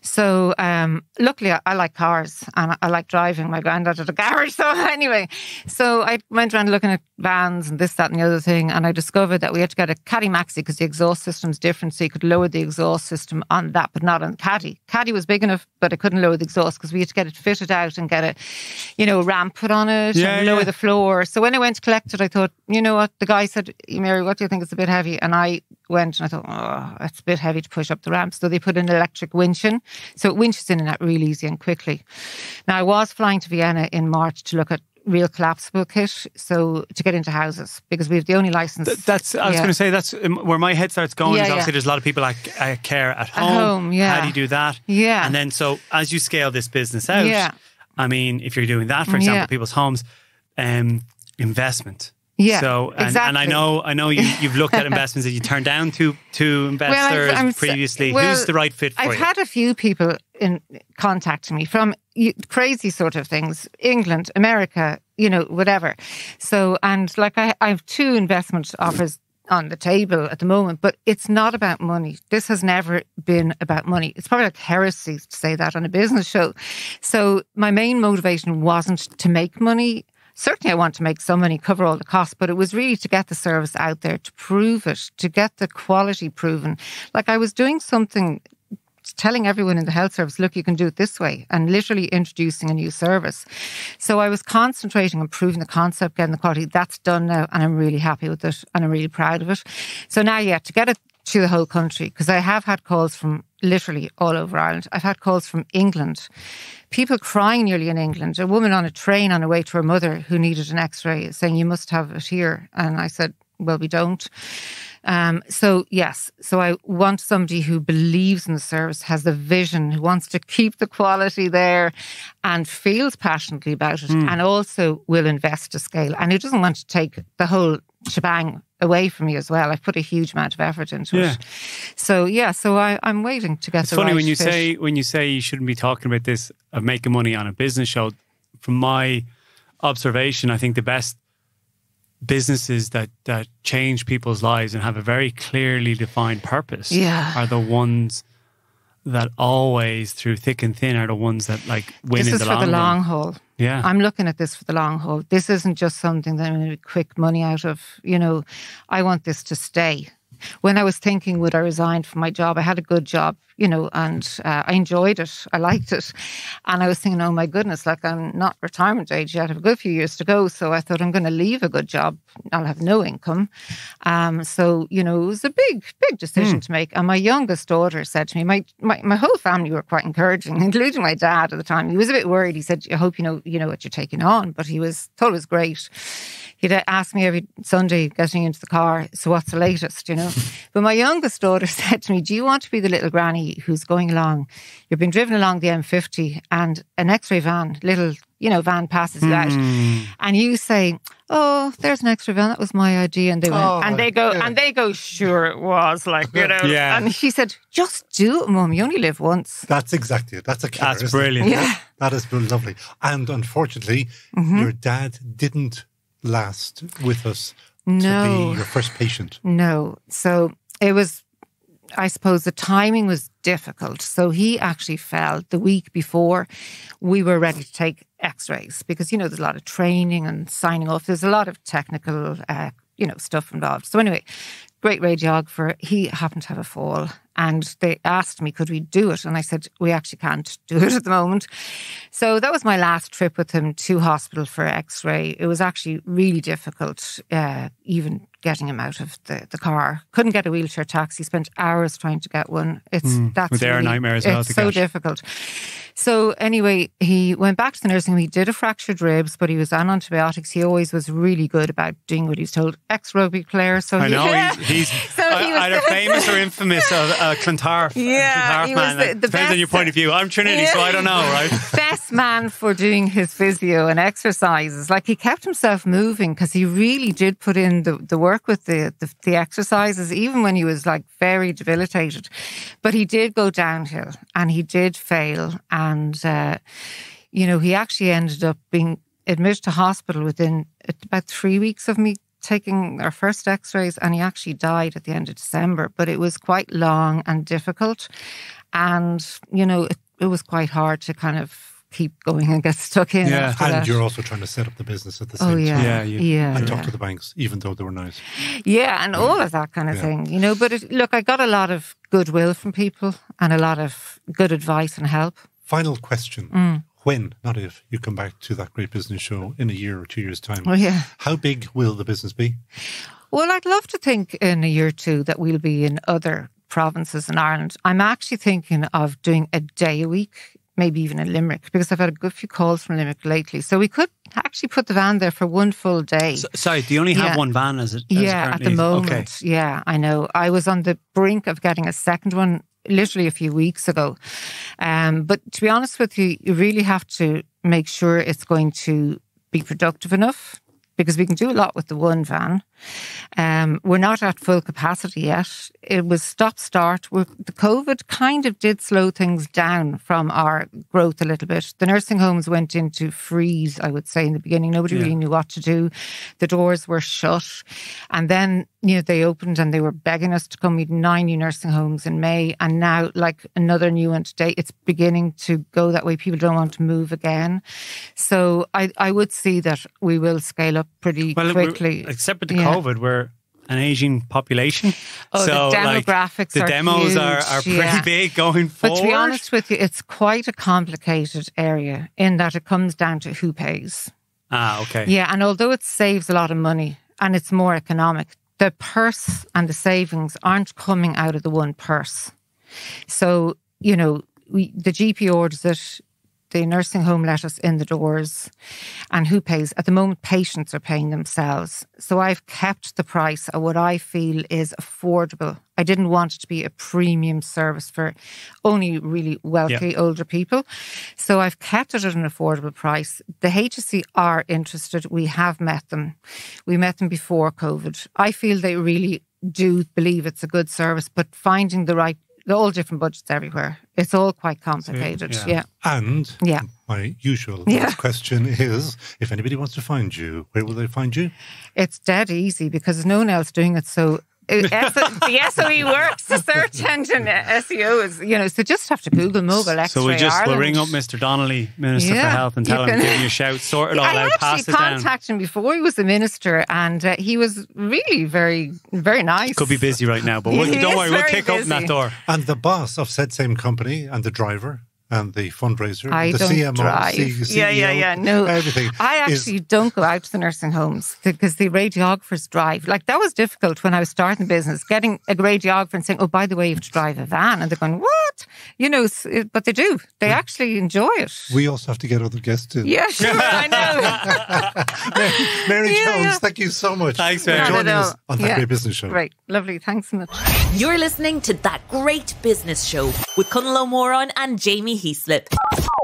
Speaker 5: So, um, luckily, I, I like cars and I, I like driving. My granddad had a garage. (laughs) So, anyway, so I went around looking at vans and this, that, and the other thing. And I discovered that we had to get a Caddy Maxi because the exhaust system's different. So you could lower the exhaust system on that, but not on the Caddy. Caddy was big enough, but I couldn't lower the exhaust because we had to get it fitted out and get a, you know, ramp put on it
Speaker 3: Yeah,
Speaker 5: and lower
Speaker 3: yeah.
Speaker 5: the floor. So when I went to collect it, I thought, you know what? The guy said, Mary, what do you think? It's a bit heavy. And I went and I thought, oh, it's a bit heavy to push up the ramp. So they put an electric winch in. So it winches in and out really easy and quickly. Now, I was flying to Vienna in March to look at real collapsible kit. So to get into houses because we have the only license.
Speaker 3: Th- That's I was
Speaker 5: Yeah.
Speaker 3: going to say that's um, where my head starts going.
Speaker 5: Yeah,
Speaker 3: is
Speaker 5: yeah.
Speaker 3: obviously there's a lot of people that uh, care at home.
Speaker 5: home, yeah.
Speaker 3: How do you do that?
Speaker 5: Yeah.
Speaker 3: And then so as you scale this business out,
Speaker 5: Yeah.
Speaker 3: I mean, if you're doing that, for example,
Speaker 5: Yeah.
Speaker 3: people's homes, um, investment.
Speaker 5: Yeah,
Speaker 3: So and, and I know I know you, you've looked at (laughs) investments that you turned down to to investors
Speaker 5: I'm s-
Speaker 3: previously.
Speaker 5: well,
Speaker 3: Who's the right fit for
Speaker 5: I've
Speaker 3: you?
Speaker 5: had a few people in contacting me from crazy sort of things, England, America, you know, whatever. So, and like I, I have two investment offers on the table at the moment, but it's not about money. This has never been about money. It's probably like heresy to say that on a business show. So my main motivation wasn't to make money. Certainly, I want to make some money, cover all the costs, but it was really to get the service out there, to prove it, to get the quality proven. Like I was doing something telling everyone in the health service, look, you can do it this way, and literally introducing a new service. So I was concentrating on proving the concept, getting the quality. That's done now, and I'm really happy with it, and I'm really proud of it. So now, yeah, to get it to the whole country, because I have had calls from literally all over Ireland. I've had calls from England, people crying nearly in England. A woman on a train on her way to her mother who needed an X-ray, saying, "You must have it here," and I said, "Well, we don't." Um, so yes, so I want somebody who believes in the service, has the vision, who wants to keep the quality there, and feels passionately about it, and also will invest to scale, and who doesn't want to take the whole shebang away from me as well. I've put a huge amount of effort into
Speaker 3: Yeah.
Speaker 5: it. So yeah, so I, I'm waiting to get
Speaker 3: It's funny
Speaker 5: right
Speaker 3: when you
Speaker 5: fit.
Speaker 3: say when you say you shouldn't be talking about this of making money on a business show. From my observation, I think the best businesses that that change people's lives and have a very clearly defined purpose
Speaker 5: Yeah.
Speaker 3: are the ones that always through thick and thin are the ones that like win
Speaker 5: this
Speaker 3: in
Speaker 5: is
Speaker 3: the
Speaker 5: for
Speaker 3: long,
Speaker 5: the
Speaker 3: run.
Speaker 5: long haul.
Speaker 3: Yeah.
Speaker 5: I'm looking at this for the long haul. This isn't just something that I'm going to quick money out of. You know, I want this to stay. When I was thinking, would I resign from my job? I had a good job, you know, and uh, I enjoyed it. I liked it. And I was thinking, oh my goodness, like I'm not retirement age yet. I have a good few years to go. So I thought I'm going to leave a good job. I'll have no income. Um, so, you know, it was a big, big decision to make. And my youngest daughter said to me, my, my, my whole family were quite encouraging, (laughs) including my dad at the time. He was a bit worried. He said, I hope you know, you know what you're taking on. But he was, thought it was great. He'd ask me every Sunday getting into the car, so what's the latest, you know? (laughs) but my youngest daughter (laughs) said to me, Do you want to be the little granny who's going along? You've been driven along the M50 and an X ray van, little, you know, van passes you out. And you say, Oh, there's an extra van. That was my idea. And they went,
Speaker 2: Oh,
Speaker 5: and they go,
Speaker 2: yeah.
Speaker 5: and they go, Sure it was. Like, you (laughs) know.
Speaker 3: Yeah.
Speaker 5: And she said, Just do it, mum. You only live once.
Speaker 2: That's exactly it. That's a killer.
Speaker 3: That's
Speaker 2: isn't it?
Speaker 3: brilliant.
Speaker 5: Yeah.
Speaker 2: That is lovely. And unfortunately,
Speaker 5: Mm-hmm.
Speaker 2: your dad didn't last with us
Speaker 5: No.
Speaker 2: to be your first patient.
Speaker 5: No. So it was, I suppose the timing was difficult. So he actually fell the week before we were ready to take x rays because, you know, there's a lot of training and signing off. There's a lot of technical, uh, you know, stuff involved. So anyway, great radiographer. He happened to have a fall and they asked me, could we do it? And I said, we actually can't do it at the moment. So that was my last trip with him to hospital for x ray. It was actually really difficult, uh, even getting him out of the, the car. Couldn't get a wheelchair taxi, spent hours trying to get one. It's that's
Speaker 3: They're a
Speaker 5: really-
Speaker 3: nightmare as well
Speaker 5: It's so
Speaker 3: get.
Speaker 5: difficult. So anyway, he went back to the nursing home. He did a fractured ribs, but he was on antibiotics. He always was really good about doing what he was told. Ex rugby player, so
Speaker 3: I
Speaker 5: he,
Speaker 3: know (laughs) he's, he's
Speaker 5: so
Speaker 3: I-
Speaker 5: he was
Speaker 3: either famous or infamous, uh, uh, Clontarf,
Speaker 5: Yeah,
Speaker 3: Clontarf
Speaker 5: he was
Speaker 3: man.
Speaker 5: the- the
Speaker 3: depends on your point of view. I'm Trinity, so I don't know, right? (laughs)
Speaker 5: best man for doing his physio and exercises. Like he kept himself moving because he really did put in the, the work with the, the the exercises, even when he was like very debilitated. But he did go downhill and he did fail, and uh, you know he actually ended up being admitted to hospital within about three weeks of me taking our first x-rays and he actually died at the end of december but it was quite long and difficult and you know it, it was quite hard to kind of keep going and get stuck in
Speaker 3: Yeah.
Speaker 2: And
Speaker 5: that.
Speaker 2: you're also trying to set up the business at the same
Speaker 5: oh yeah
Speaker 2: time.
Speaker 3: Yeah, you-
Speaker 5: yeah
Speaker 2: And
Speaker 5: yeah.
Speaker 2: talk to the banks, even though they were nice.
Speaker 5: Yeah, and all of that kind of
Speaker 2: Yeah.
Speaker 5: thing, you know. But it, look, I got a lot of goodwill from people and a lot of good advice and help.
Speaker 2: Final question.
Speaker 5: Mm.
Speaker 2: When, not if, you come back to that great business show in a year or two years' time,
Speaker 5: Oh, yeah.
Speaker 2: how big will the business be?
Speaker 5: Well, I'd love to think in a year or two that we'll be in other provinces in Ireland. I'm actually thinking of doing a day a week, maybe even in Limerick, because I've had a good few calls from Limerick lately. So we could actually put the van there for one full day.
Speaker 3: So, sorry, do you only have
Speaker 5: Yeah.
Speaker 3: one van as it? as it
Speaker 5: yeah, at the moment.
Speaker 3: Okay.
Speaker 5: Yeah, I know. I was on the brink of getting a second one literally a few weeks ago. Um, but to be honest with you, you really have to make sure it's going to be productive enough because we can do a lot with the one van. Um, we're not at full capacity yet. It was stop start. We're, the COVID kind of did slow things down from our growth a little bit. The nursing homes went into freeze, I would say, in the beginning. Nobody
Speaker 3: Yeah.
Speaker 5: really knew what to do. The doors were shut. And then, you know, they opened and they were begging us to come. We had nine new nursing homes in May. And now, like another new one today, it's beginning to go that way. People don't want to move again. So I, I would see that we will scale up pretty
Speaker 3: Well,
Speaker 5: quickly.
Speaker 3: except with the
Speaker 5: Yeah.
Speaker 3: COVID, we're an aging population.
Speaker 5: Oh, the
Speaker 3: so, like,
Speaker 5: demographics
Speaker 3: the
Speaker 5: are
Speaker 3: demos are,
Speaker 5: huge,
Speaker 3: are pretty
Speaker 5: yeah.
Speaker 3: big going forward.
Speaker 5: But to be honest with you, it's quite a complicated area in that it comes down to who pays.
Speaker 3: ah, okay.
Speaker 5: Yeah, and although it saves a lot of money and it's more economic, the purse and the savings aren't coming out of the one purse. So, you know, we, the GP orders it, the nursing home let us in the doors, and who pays? At the moment, patients are paying themselves. So I've kept the price at what I feel is affordable. I didn't want it to be a premium service for only really wealthy older people. So I've kept it at an affordable price. The HSE are interested. We have met them. We met them before COVID. I feel they really do believe it's a good service, but finding the right, they're all different budgets everywhere. It's all quite complicated.
Speaker 3: yeah.
Speaker 5: yeah.
Speaker 2: And
Speaker 5: Yeah.
Speaker 2: my usual
Speaker 5: Yeah.
Speaker 2: question is if anybody wants to find you, where will they find you?
Speaker 5: It's dead easy because there's no one else doing it. So S- the SOE works. The search engine SEO is, you know, so just have to Google mobile X-ray
Speaker 3: So we just we'll ring up Mr. Donnelly, Minister for Health, and tell him
Speaker 5: can-
Speaker 3: to give you a shout, sort it (laughs) all
Speaker 5: I
Speaker 3: out, pass
Speaker 5: actually
Speaker 3: it down.
Speaker 5: contacted him before he was the minister, and uh, he was really very, very nice.
Speaker 3: Could be busy right now, but we'll, don't worry, we'll
Speaker 5: very
Speaker 3: kick open that door.
Speaker 2: And the boss of said same company and the driver and the fundraiser,
Speaker 5: I
Speaker 2: the
Speaker 5: don't
Speaker 2: CMO,
Speaker 5: drive.
Speaker 2: C-
Speaker 5: yeah, yeah, yeah. No,
Speaker 2: everything.
Speaker 5: I
Speaker 2: is-
Speaker 5: actually don't go out to the nursing homes because the radiographers drive. Like that was difficult when I was starting the business, getting a radiographer and saying, "Oh, by the way, you have to drive a van," and they're going, "What?" You know, but they do. They actually enjoy it.
Speaker 2: we also have to get other guests in.
Speaker 5: yeah, sure, (laughs) I know. (laughs)
Speaker 2: Mary
Speaker 5: Yeah,
Speaker 2: Jones,
Speaker 5: yeah.
Speaker 2: thank you so much
Speaker 3: Thanks,
Speaker 2: for joining us on that
Speaker 5: Yeah.
Speaker 2: great business show.
Speaker 5: Great, lovely. Thanks so much.
Speaker 1: You're listening to That Great Business Show with Conal Moron and Jamie Heaslip.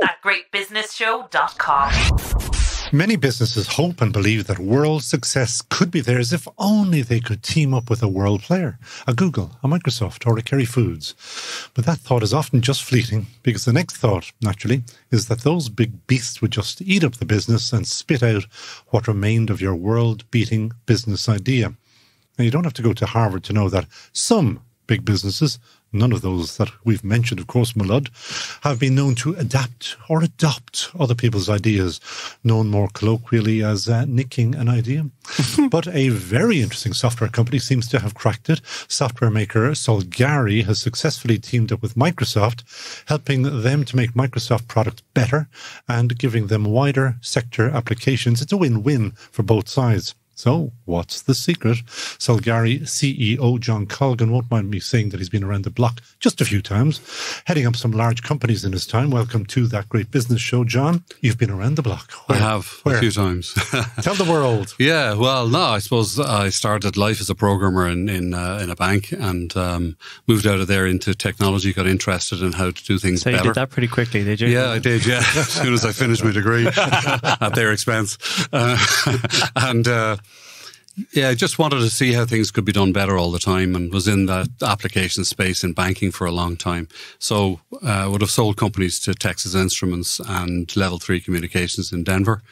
Speaker 1: ThatGreatBusinessShow.com.
Speaker 2: Many businesses hope and believe that world success could be theirs if only they could team up with a world player, a Google, a Microsoft, or a Kerry Foods. But that thought is often just fleeting because the next thought, naturally, is that those big beasts would just eat up the business and spit out what remained of your world beating business idea. And you don't have to go to Harvard to know that some big businesses, none of those that we've mentioned, of course, Malud, have been known to adapt or adopt other people's ideas, known more colloquially as uh, nicking an idea. (laughs) but a very interesting software company seems to have cracked it. Software maker Solgari has successfully teamed up with Microsoft, helping them to make Microsoft products better and giving them wider sector applications. It's a win-win for both sides. So, what's the secret? Solgari CEO John Colgan won't mind me saying that he's been around the block just a few times, heading up some large companies in his time. Welcome to that great business show, John. You've been around the block.
Speaker 6: Where? I have Where? a few times. (laughs)
Speaker 2: Tell the world.
Speaker 6: Yeah, well, no, I suppose I started life as a programmer in in, uh, in a bank and um, moved out of there into technology. Got interested in how to do things
Speaker 3: so
Speaker 6: better.
Speaker 3: you did that pretty quickly, did you?
Speaker 6: Yeah, I did. Yeah, (laughs) as soon as I finished my degree (laughs) at their expense, uh, and. Uh, yeah, I just wanted to see how things could be done better all the time and was in that application space in banking for a long time. So I uh, would have sold companies to Texas Instruments and Level 3 Communications in Denver.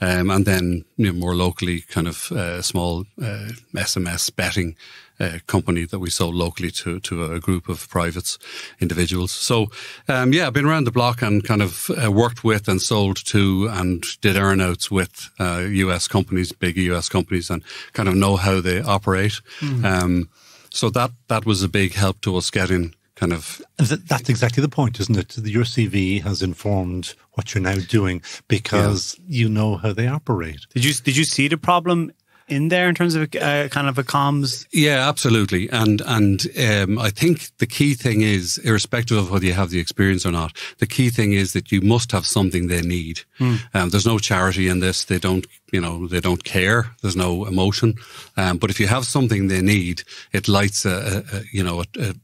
Speaker 6: Um, and then you know, more locally, kind of uh, small uh, SMS betting uh, company that we sold locally to to a group of privates, individuals. So um, yeah, I've been around the block and kind of uh, worked with and sold to and did earnouts with US uh, companies, big US companies, and kind of know how they operate. Mm. Um, so that that was a big help to us getting kind of.
Speaker 2: That's exactly the point, isn't it? Your CV has informed what you're now doing because yeah. you know how they operate.
Speaker 3: Did you did you see the problem in there in terms of uh, kind of a comms?
Speaker 6: Yeah, absolutely. And and um, I think the key thing is, irrespective of whether you have the experience or not, the key thing is that you must have something they need. Mm. Um, there's no charity in this. They don't, you know, they don't care. There's no emotion. Um, but if you have something they need, it lights a, a, a you know, a,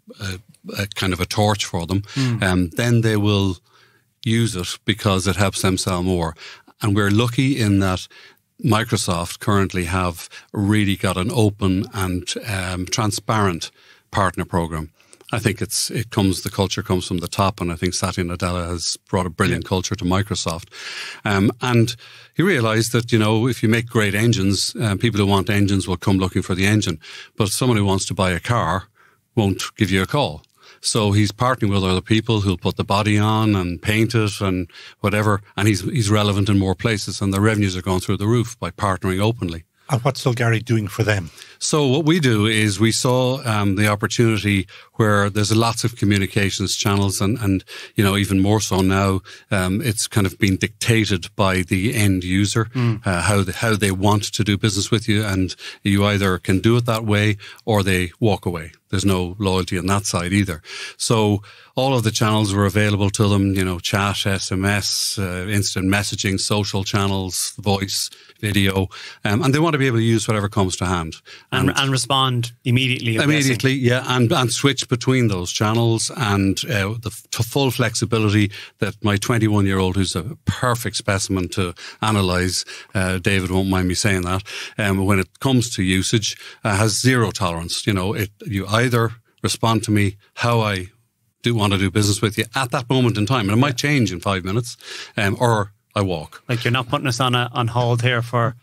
Speaker 6: a, kind of a torch for them. Mm. then they will use it because it helps them sell more. And we're lucky in that Microsoft currently have really got an open and um, transparent partner program. I think it's it comes the culture comes from the top, and I think Satya Nadella has brought a brilliant yeah. culture to Microsoft. Um, and he realised that you know if you make great engines, uh, people who want engines will come looking for the engine, but someone who wants to buy a car won't give you a call. So he's partnering with other people who'll put the body on and paint it and whatever. And he's, he's relevant in more places and the revenues are going through the roof by partnering openly.
Speaker 2: And what's Gary doing for them?
Speaker 6: So what we do is we saw um, the opportunity where there's lots of communications channels and, and you know, even more so now, um, it's kind of been dictated by the end user, mm. uh, how, the, how they want to do business with you. And you either can do it that way or they walk away. There's no loyalty on that side either. So all of the channels were available to them, you know, chat, SMS, uh, instant messaging, social channels, voice, video, um, and they want to be able to use whatever comes to hand.
Speaker 3: And, and, and respond immediately.
Speaker 6: Immediately, yeah, and, and switch between those channels and uh, the full flexibility that my 21 year old, who's a perfect specimen to analyze, uh, David won't mind me saying that, um, when it comes to usage, uh, has zero tolerance. You know, it, you either respond to me how I do want to do business with you at that moment in time. And it might change in five minutes, um, or I walk.
Speaker 3: Like you're not putting us on a, on hold here for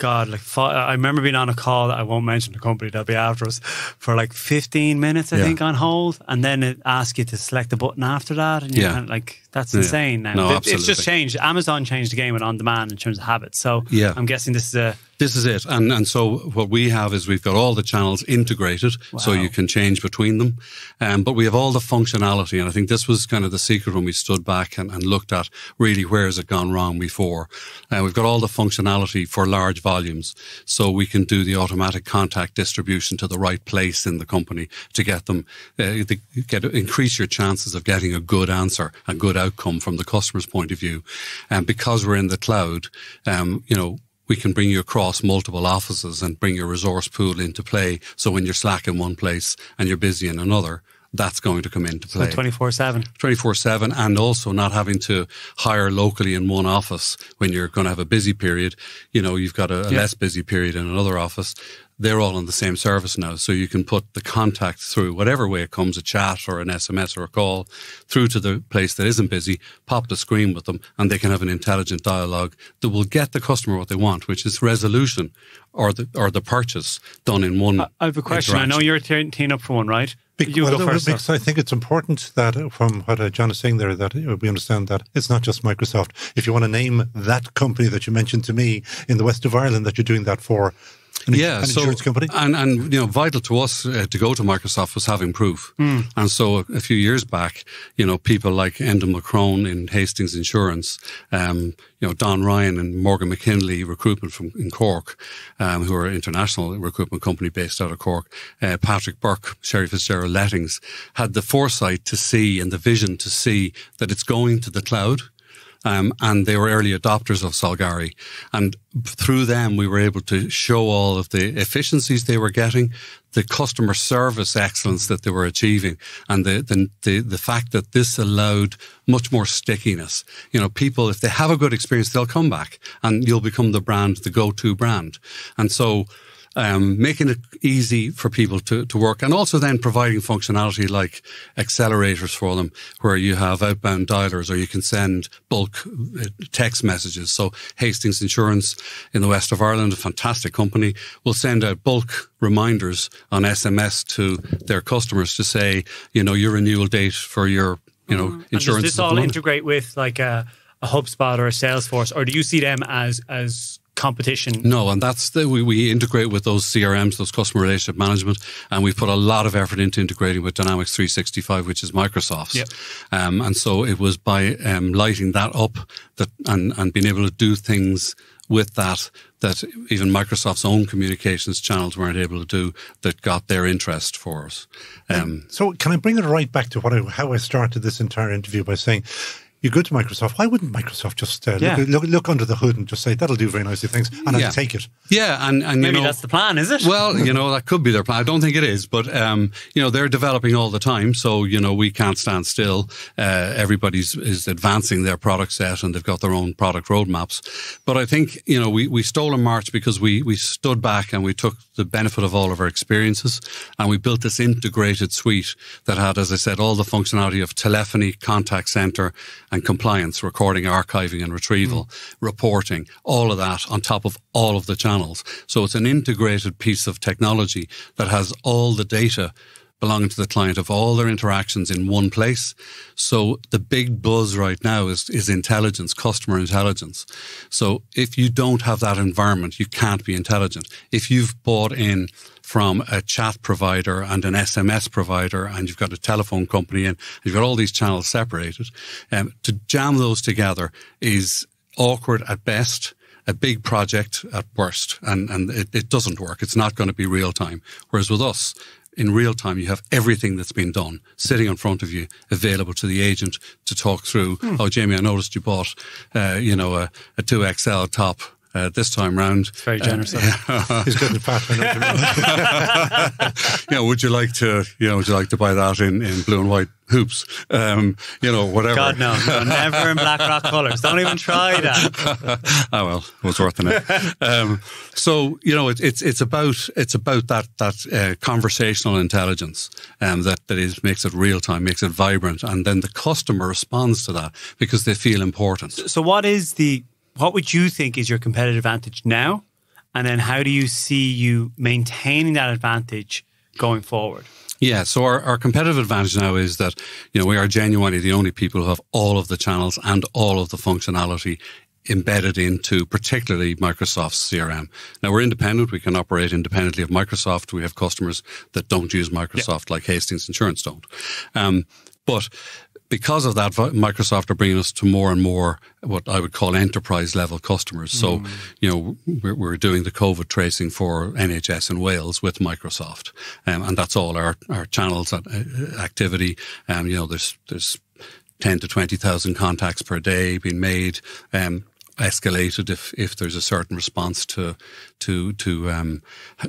Speaker 3: God, like I remember being on a call that I won't mention the company that'll be after us for like 15 minutes, I yeah. think, on hold, and then it asks you to select the button after that, and you're yeah. kind of like, that's yeah. insane. Now
Speaker 6: no,
Speaker 3: it, it's just changed. Amazon changed the game with on demand in terms of habits. So
Speaker 6: yeah.
Speaker 3: I'm guessing this is a
Speaker 6: this is it. And and so what we have is we've got all the channels integrated wow. so you can change between them. Um, but we have all the functionality. And I think this was kind of the secret when we stood back and, and looked at really where has it gone wrong before. Uh, we've got all the functionality for large volumes. So we can do the automatic contact distribution to the right place in the company to get them, uh, get, increase your chances of getting a good answer, a good outcome from the customer's point of view. And because we're in the cloud, um, you know, we can bring you across multiple offices and bring your resource pool into play. So when you're slack in one place and you're busy in another, that's going to come into play.
Speaker 3: 24 7.
Speaker 6: 24 7. And also not having to hire locally in one office when you're going to have a busy period. You know, you've got a, a yeah. less busy period in another office they're all on the same service now. So you can put the contact through whatever way it comes, a chat or an SMS or a call, through to the place that isn't busy, pop the screen with them, and they can have an intelligent dialogue that will get the customer what they want, which is resolution or the or the purchase done in one.
Speaker 3: I have a question. I know you're teeing up for one, right? you
Speaker 2: well, go first. Because I think it's important that, uh, from what uh, John is saying there, that uh, we understand that it's not just Microsoft. If you want to name that company that you mentioned to me in the west of Ireland that you're doing that for, An,
Speaker 6: yeah,
Speaker 2: an
Speaker 6: so,
Speaker 2: insurance company.
Speaker 6: and and you know, vital to us uh, to go to Microsoft was having proof. And so a few years back, you know, people like Enda McCrone in Hastings Insurance, um, you know, Don Ryan and Morgan McKinley Recruitment from in Cork, um, who are an international recruitment company based out of Cork, uh, Patrick Burke, Sherry Fitzgerald Lettings, had the foresight to see and the vision to see that it's going to the cloud. Um, and they were early adopters of Solgari. And through them, we were able to show all of the efficiencies they were getting, the customer service excellence that they were achieving, and the, the, the, the fact that this allowed much more stickiness. You know, people, if they have a good experience, they'll come back and you'll become the brand, the go-to brand. And so, um, making it easy for people to, to work and also then providing functionality like accelerators for them where you have outbound dialers or you can send bulk uh, text messages. So Hastings Insurance in the west of Ireland, a fantastic company, will send out bulk reminders on SMS to their customers to say, you know, your renewal date for your, you know,
Speaker 3: And
Speaker 6: insurance.
Speaker 3: does
Speaker 6: is
Speaker 3: this all integrate with like a, a HubSpot or a Salesforce, or do you see them as as competition?
Speaker 6: No, and that's the we, we integrate with those CRMs, those customer relationship management, and we've put a lot of effort into integrating with Dynamics 365, which is Microsoft's.
Speaker 3: Yep.
Speaker 6: Um, and so it was by um, lighting that up that and and being able to do things with that that even Microsoft's own communications channels weren't able to do that got their interest for us. Um,
Speaker 2: So can I bring it right back to what I, how I started this entire interview by saying, you go to Microsoft. Why wouldn't Microsoft just uh,
Speaker 3: Yeah.
Speaker 2: look, look, look under the hood and just say that'll do very nicely things, and
Speaker 6: Yeah.
Speaker 2: I'll take it?
Speaker 6: yeah, and and
Speaker 3: Maybe
Speaker 6: you know,
Speaker 3: that's the plan, is it?
Speaker 6: Well, you know, that could be their plan. I don't think it is, but, um, you know, they're developing all the time. So, you know, we can't stand still. Uh, everybody's is advancing their product set and they've got their own product roadmaps. But I think, you know, we, we stole a march because we, we stood back and we took the benefit of all of our experiences and we built this integrated suite that had, as I said, all the functionality of telephony, contact center and compliance, recording, archiving and retrieval, mm. reporting, all of that on top of all of the channels. So it's an integrated piece of technology that has all the data belonging to the client of all their interactions in one place. So the big buzz right now is, is intelligence, customer intelligence. So if you don't have that environment, you can't be intelligent. If you've bought in from a chat provider and an SMS provider, and you've got a telephone company, and you've got all these channels separated, um, to jam those together is awkward at best a big project at worst, and, and it, it doesn't work. It's not going to be real time. Whereas with us, in real time, you have everything that's been done sitting in front of you, available to the agent to talk through. Oh, Jamie, I noticed you bought, uh, you know, a, a 2XL top. Uh, this time round,
Speaker 3: It's very generous. of you.
Speaker 2: He's good at Pat. I know what you mean.
Speaker 6: you know, would you like to, you know, would you like to buy that in, in blue and white hoops? Um, you know, whatever.
Speaker 3: God no, no, never in Blackrock colours. Don't even try that.
Speaker 6: oh (laughs) well, it was worth it. Um, so you know, it, it's it's about it's about that that uh, conversational intelligence um, that that is makes it real time, makes it vibrant, and then the customer responds to that because they feel important.
Speaker 3: So, what is the what would you think is your competitive advantage now, and then how do you see you maintaining that advantage going forward?
Speaker 6: Yeah, so our, our competitive advantage now is that, you know, we are genuinely the only people who have all of the channels and all of the functionality embedded into particularly Microsoft's CRM. Now we're independent. We can operate independently of Microsoft. We have customers that don't use Microsoft like Hastings Insurance don't. Um, but because of that, Microsoft are bringing us to more and more what I would call enterprise level customers. So, you know, we're, we're, doing the COVID tracing for NHS in Wales with Microsoft, um, and that's all our our channels uh, activity. Um, you know, there's there's ten to twenty thousand contacts per day being made. Um, escalated if, if there's a certain response to to to um,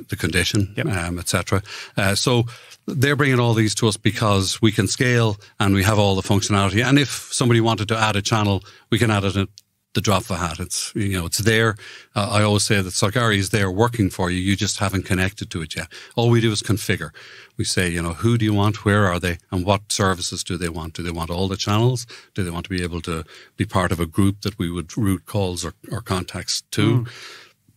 Speaker 6: the condition,
Speaker 3: yep.
Speaker 6: um, etc. Uh, so they're bringing all these to us because we can scale and we have all the functionality. And if somebody wanted to add a channel, we can add it the drop of a hat. It's you know it's there. Uh, I always say that Solgari is there working for you. You just haven't connected to it yet. All we do is configure. We say, you know, who do you want? Where are they? And what services do they want? Do they want all the channels? Do they want to be able to be part of a group that we would route calls or, or contacts to? Mm.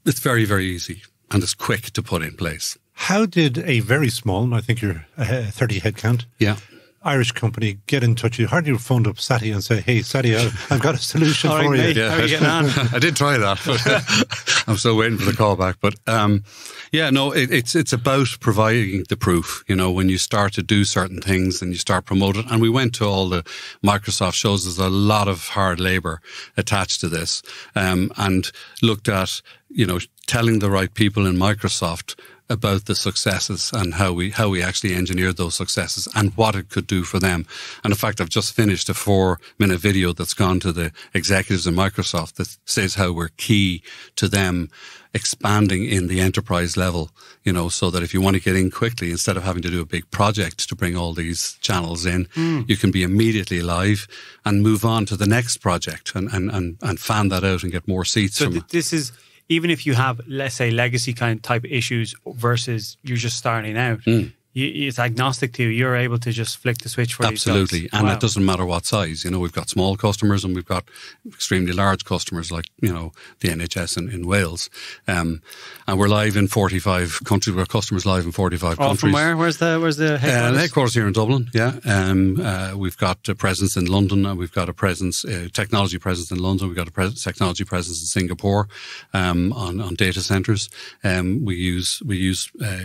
Speaker 6: It's very, very easy and it's quick to put in place.
Speaker 2: How did a very small, I think you're a 30 head count,
Speaker 6: yeah.
Speaker 2: Irish company get in touch, you hardly phoned up Satya and say, "Hey, Satya, I've, I've got a solution (laughs) for
Speaker 3: right,
Speaker 2: you."
Speaker 3: mate. How are you getting on? (laughs)
Speaker 6: I did try that, but (laughs) I'm still waiting for the call back. But um, yeah, no, it, it's it's about providing the proof. You know, when you start to do certain things and you start promoting. And we went to all the Microsoft shows. There's a lot of hard labor attached to this, um, and looked at you know telling the right people in Microsoft about the successes and how we how we actually engineered those successes and what it could do for them. And in fact, I've just finished a four minute video that's gone to the executives in Microsoft that says how we're key to them expanding in the enterprise level, you know, so that if you want to get in quickly, instead of having to do a big project to bring all these channels in, hmm. you can be immediately live and move on to the next project and, and, and, and fan that out and get more seats
Speaker 3: So
Speaker 6: from
Speaker 3: th- this is even if you have, let's say, legacy kind of type issues versus you're just starting out.
Speaker 6: Hmm.
Speaker 3: It's agnostic to you. You're able to just flick the switch for.
Speaker 6: Absolutely. And
Speaker 3: Wow.
Speaker 6: it doesn't matter what size. You know, we've got small customers and we've got extremely large customers like, you know, the NHS in, in Wales. Um, and we're live in 45 countries. We're customers live in 45
Speaker 3: Oh,
Speaker 6: countries.
Speaker 3: from where? Where's the Where's the
Speaker 6: Uh,
Speaker 3: headquarters?
Speaker 6: the headquarters here in Dublin, yeah. Um, uh, we've got a presence in London, and we've got a presence, uh, technology presence in London. We've got a pres- technology presence in Singapore um, on on data centers. Um, we use we use uh,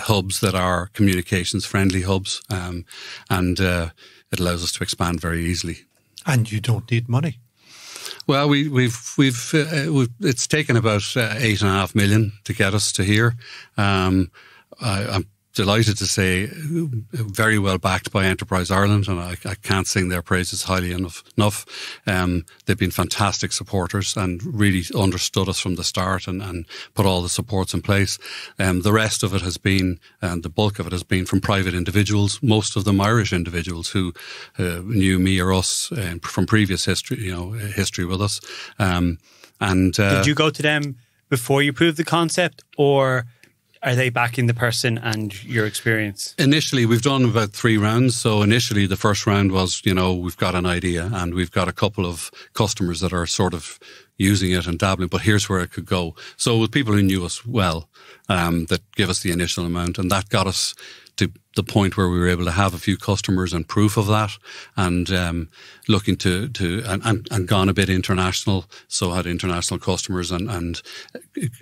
Speaker 6: hubs that are communications friendly hubs, um, and uh, it allows us to expand very easily.
Speaker 2: And you don't need money.
Speaker 6: Well, we, we've we've, uh, we've it's taken about uh, eight and a half million to get us to here. Um, I, I'm delighted to say, very well backed by Enterprise Ireland, and I, I can't sing their praises highly enough. Enough, um, they've been fantastic supporters and really understood us from the start and, and put all the supports in place. Um, the rest of it has been, and the bulk of it has been from private individuals, most of them Irish individuals who uh, knew me or us uh, from previous history, you know, history with us. Um, and uh,
Speaker 3: Did you go to them before you proved the concept, or are they backing the person and your experience?
Speaker 6: Initially, we've done about three rounds. So initially, the first round was, you know, we've got an idea and we've got a couple of customers that are sort of using it and dabbling, but here's where it could go. So with people who knew us well, um, that give us the initial amount and that got us the point where we were able to have a few customers and proof of that and um, looking to, to and, and, and gone a bit international. So had international customers and, and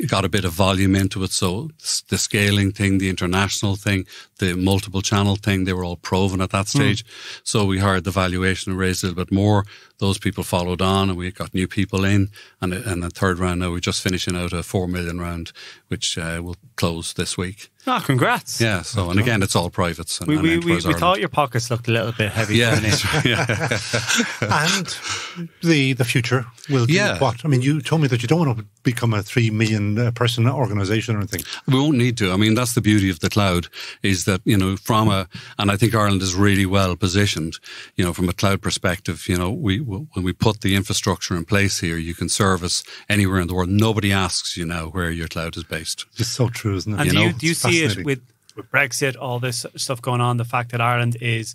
Speaker 6: got a bit of volume into it. So the scaling thing, the international thing, the multiple channel thing, they were all proven at that stage. So we hired the valuation and raised a little bit more. Those people followed on and we got new people in. And, and the third round now, we're just finishing out a four million round, which uh, will close this week.
Speaker 3: Oh, congrats!
Speaker 6: Yeah. So, and again, it's all privates. And,
Speaker 3: We,
Speaker 6: and
Speaker 3: we, we, we thought your pockets looked a little bit heavy.
Speaker 6: Yeah,
Speaker 3: coming in.
Speaker 6: yeah. (laughs)
Speaker 2: and the the future will do
Speaker 6: Yeah.
Speaker 2: what? I mean, you told me that you don't want to become a three million uh, person organization or anything.
Speaker 6: We won't need to. I mean, that's the beauty of the cloud is that, you know, from a, and I think Ireland is really well positioned, you know, from a cloud perspective, you know, we, when we put the infrastructure in place here, you can service anywhere in the world. Nobody asks you now where your cloud is based.
Speaker 2: It's so true, isn't it?
Speaker 3: And
Speaker 6: You
Speaker 3: do you do you see it with, with Brexit, all this stuff going on, the fact that Ireland is,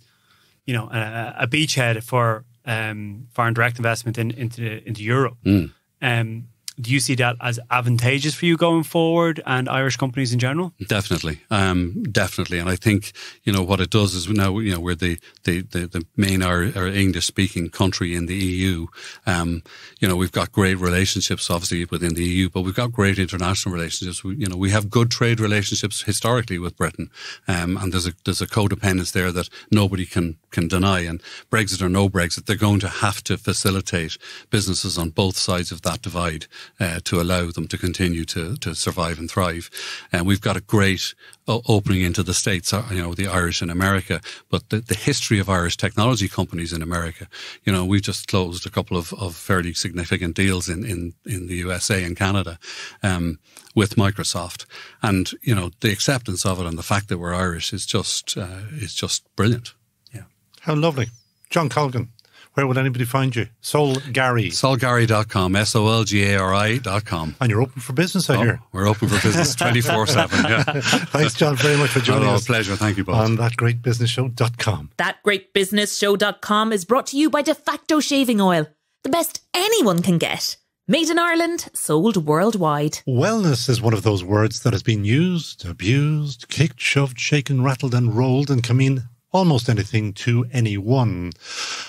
Speaker 3: you know, a, a beachhead for um, foreign direct investment in, into into Europe?
Speaker 6: Mm.
Speaker 3: Um, do you see that as advantageous for you going forward and Irish companies in general?
Speaker 6: Definitely, um, definitely, and I think you know what it does is now you know we're the the the, the main our English speaking country in the EU. Um, you know we've got great relationships, obviously within the EU, but we've got great international relationships. We, you know we have good trade relationships historically with Britain, um, and there's a there's a codependence there that nobody can can deny. And Brexit or no Brexit, they're going to have to facilitate businesses on both sides of that divide uh, to allow them to continue to, to survive and thrive. And we've got a great opening into the States, uh, you know, the Irish in America, but the, the history of Irish technology companies in America, you know, we've just closed a couple of, of fairly significant deals in, in, in the USA and Canada. Um, with Microsoft, and you know the acceptance of it and the fact that we're Irish is just uh, is just brilliant.
Speaker 2: Yeah, how lovely. John Colgan, where would anybody find you? Soul Gary.
Speaker 6: Solgari.com, S O L G A R I.com.
Speaker 2: And you're open for business, I oh, hear.
Speaker 6: We're open for business (laughs) 24 7. Yeah. (laughs)
Speaker 2: Thanks, John, very much for joining
Speaker 6: Oh,
Speaker 2: us
Speaker 6: pleasure. Thank you both.
Speaker 2: on thatgreatbusinessshow.com.
Speaker 1: ThatGreatBusinessShow.com is brought to you by De facto shaving oil, the best anyone can get. Made in Ireland, sold worldwide.
Speaker 2: Wellness is one of those words that has been used, abused, kicked, shoved, shaken, rattled, and rolled and can mean almost anything to anyone.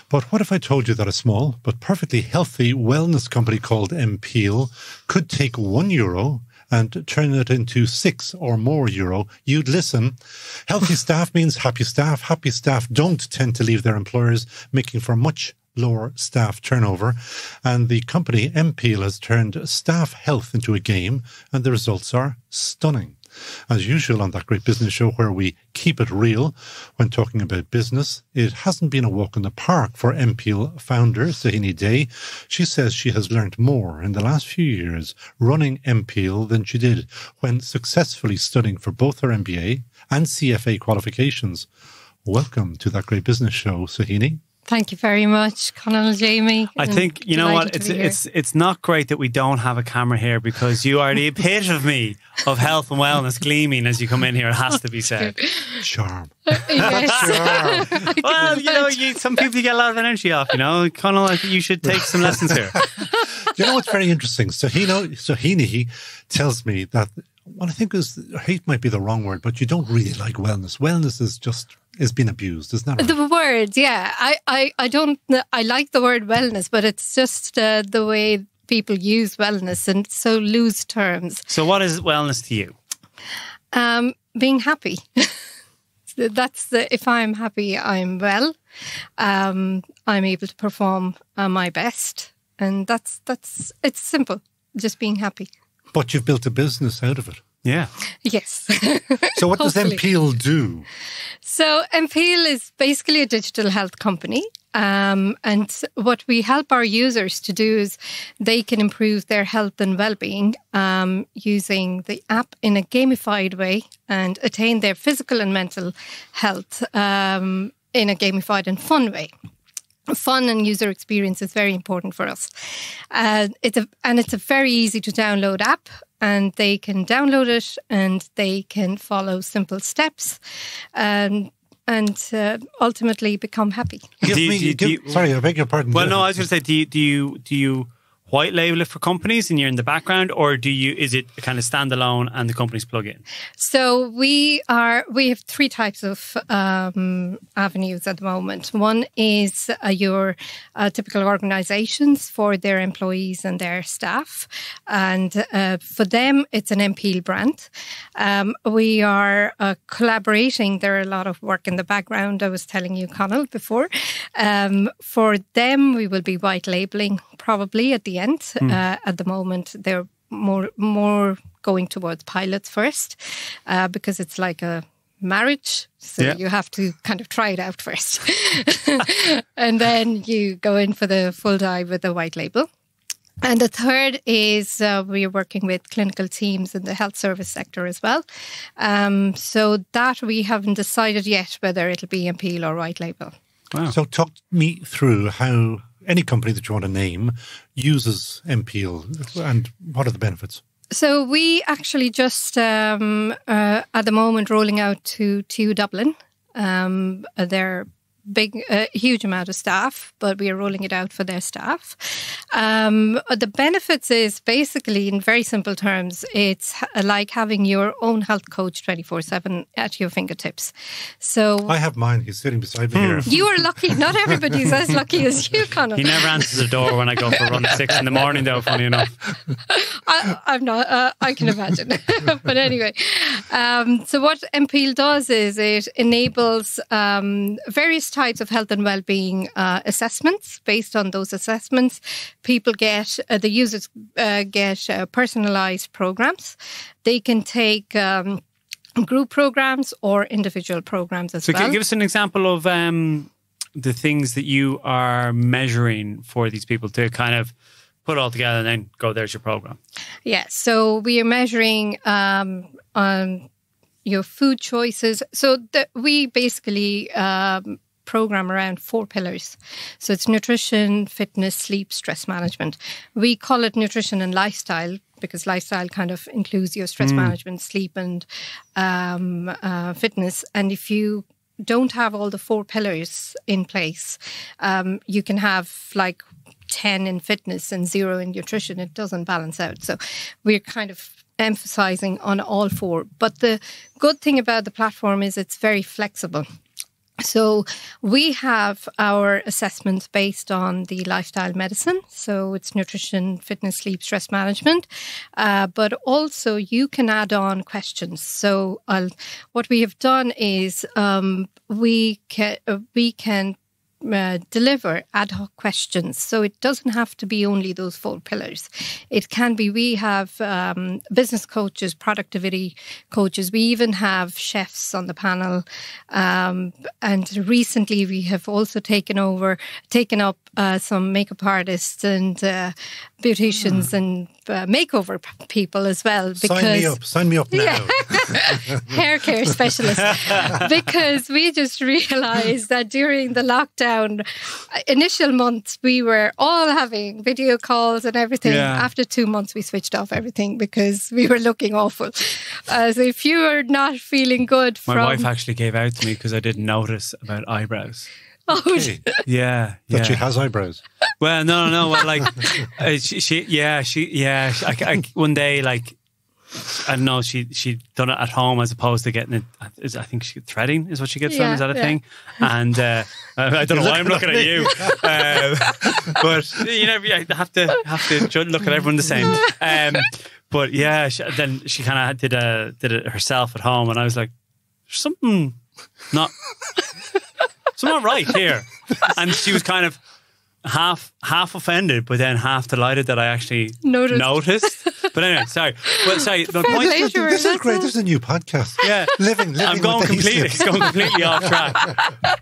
Speaker 2: But what if I told you that a small but perfectly healthy wellness company called MPeel could take one euro and turn it into six or more euro, you'd listen. Healthy (laughs) staff means happy staff. Happy staff don't tend to leave their employers, making for much lower staff turnover. And the company MPeel has turned staff health into a game, and the results are stunning. As usual on that great business show where we keep it real when talking about business, it hasn't been a walk in the park for MPeel founder Sahini Day. She says she has learned more in the last few years running MPeel than she did when successfully studying for both her MBA and CFA qualifications. Welcome to that great business show, Sahini.
Speaker 7: Thank you very much, Conal Jamie.
Speaker 3: I think you know what it's it's it's not great that we don't have a camera here because you are the (laughs) epitome of me of health and wellness gleaming as you come in here. It has to be said.
Speaker 2: Charm. (laughs)
Speaker 7: Uh, (laughs) Charm.
Speaker 3: well, you know, you, some people you get a lot of energy off. You know, Conal, like you should take some lessons here.
Speaker 2: you know what's very interesting? So he know so he tells me that what I think is hate might be the wrong word, but you don't really like wellness. Wellness is just is being abused, isn't that right?
Speaker 7: The word, yeah. I, I, I don't, I like the word wellness, but it's just uh, the way people use wellness and so loose terms.
Speaker 3: So, what is wellness to you?
Speaker 7: Um, being happy. (laughs) That's the, if I'm happy, I'm well. Um, I'm able to perform uh, my best. And that's, that's, it's simple, just being happy.
Speaker 2: But you've built a business out of it.
Speaker 3: Yeah.
Speaker 7: Yes.
Speaker 2: so what does MPeel do?
Speaker 7: So MPeel is basically a digital health company. Um, and what we help our users to do is they can improve their health and well-being um, using the app in a gamified way and attain their physical and mental health um, in a gamified and fun way fun and user experience is very important for us. Uh, it's a, and it's a very easy to download app and they can download it and they can follow simple steps um, and uh, ultimately become happy.
Speaker 2: Give me, you, give, you, sorry, I beg your pardon.
Speaker 3: Well, no, I was going to say, do you, do you do you white label it for companies and you're in the background, or do you is it kind of standalone and the companies plug in?
Speaker 7: So we are we have three types of um, avenues at the moment. One is uh, your uh, typical organisations for their employees and their staff, and uh, for them it's an mpl brand. Um, we are uh, collaborating. There are a lot of work in the background. I was telling you, Conal before. Um, for them, we will be white labeling probably at the end. Mm. Uh, at the moment, they're more more going towards pilots first uh, because it's like a marriage. So yeah. you have to kind of try it out first. (laughs) and then you go in for the full dive with the white label. And the third is uh, we're working with clinical teams in the health service sector as well. Um, so that we haven't decided yet whether it'll be MPeel or white label.
Speaker 2: Wow. So talk me through how any company that you want to name uses MPL, and what are the benefits?
Speaker 7: So we actually just um, uh, at the moment rolling out to to Dublin. Um, they're big, uh, huge amount of staff, but we are rolling it out for their staff. Um, the benefits is basically, in very simple terms, it's like having your own health coach 24 7 at your fingertips. So
Speaker 2: I have mine. He's sitting beside me here. (laughs)
Speaker 7: You are lucky. Not everybody's as lucky as you, Conal.
Speaker 3: He never answers the door when I go for a run at six in the morning, though, funny enough.
Speaker 7: I, am not, uh, I can imagine. (laughs) but anyway, um, so what MPL does is it enables um, various types of health and well-being uh, assessments. Based on those assessments, people get uh, the users uh, get uh, personalized programs. They can take. Um, group programs or individual programs as
Speaker 3: so
Speaker 7: well.
Speaker 3: So, give us an example of um, the things that you are measuring for these people to kind of put all together and then go, there's your program.
Speaker 7: Yeah. So, we are measuring um, on your food choices. So, the, we basically um, program around four pillars. So it's nutrition, fitness, sleep, stress management. We call it nutrition and lifestyle because lifestyle kind of includes your stress mm. management, sleep, and um, uh, fitness. And if you don't have all the four pillars in place, um, you can have like 10 in fitness and zero in nutrition. It doesn't balance out. So we're kind of emphasizing on all four. But the good thing about the platform is it's very flexible. So we have our assessments based on the lifestyle medicine. So it's nutrition, fitness, sleep, stress management. Uh, but also you can add on questions. So I'll, what we have done is um, we can we can uh, deliver ad hoc questions. So it doesn't have to be only those four pillars. It can be, we have um, business coaches, productivity coaches, we even have chefs on the panel. Um, and recently we have also taken over, taken up uh, some makeup artists and uh, beauticians mm. and uh, makeover people as well.
Speaker 2: Because, sign me up, sign me up now.
Speaker 7: Yeah. (laughs) Hair care specialist. (laughs) because we just realized that during the lockdown uh, initial months, we were all having video calls and everything. Yeah. After two months, we switched off everything because we were looking awful. Uh, so if you are not feeling good
Speaker 3: My
Speaker 7: from...
Speaker 3: wife actually gave out to me because I didn't notice about eyebrows.
Speaker 7: Oh, okay.
Speaker 3: yeah,
Speaker 2: That
Speaker 3: yeah.
Speaker 2: she has eyebrows.
Speaker 3: Well, no, no, no. Well, like, (laughs) uh, she, she, yeah, she, yeah. I, I, one day, like, I don't know. She she done it at home as opposed to getting it. Is, I think she threading is what she gets yeah, done. Is that a yeah. thing? And uh, (laughs) I don't know why I'm looking at you, uh, (laughs) but you know, you have to have to look at everyone the same. Um, but yeah, she, then she kind of did a did it herself at home, and I was like, something not something not right here. And she was kind of half half offended, but then half delighted that I actually
Speaker 7: noticed.
Speaker 3: noticed. But anyway, sorry. Well, sorry. The point,
Speaker 2: this is great. This is a new podcast.
Speaker 3: Yeah,
Speaker 2: living. living
Speaker 3: I'm going completely, (laughs) going completely off track.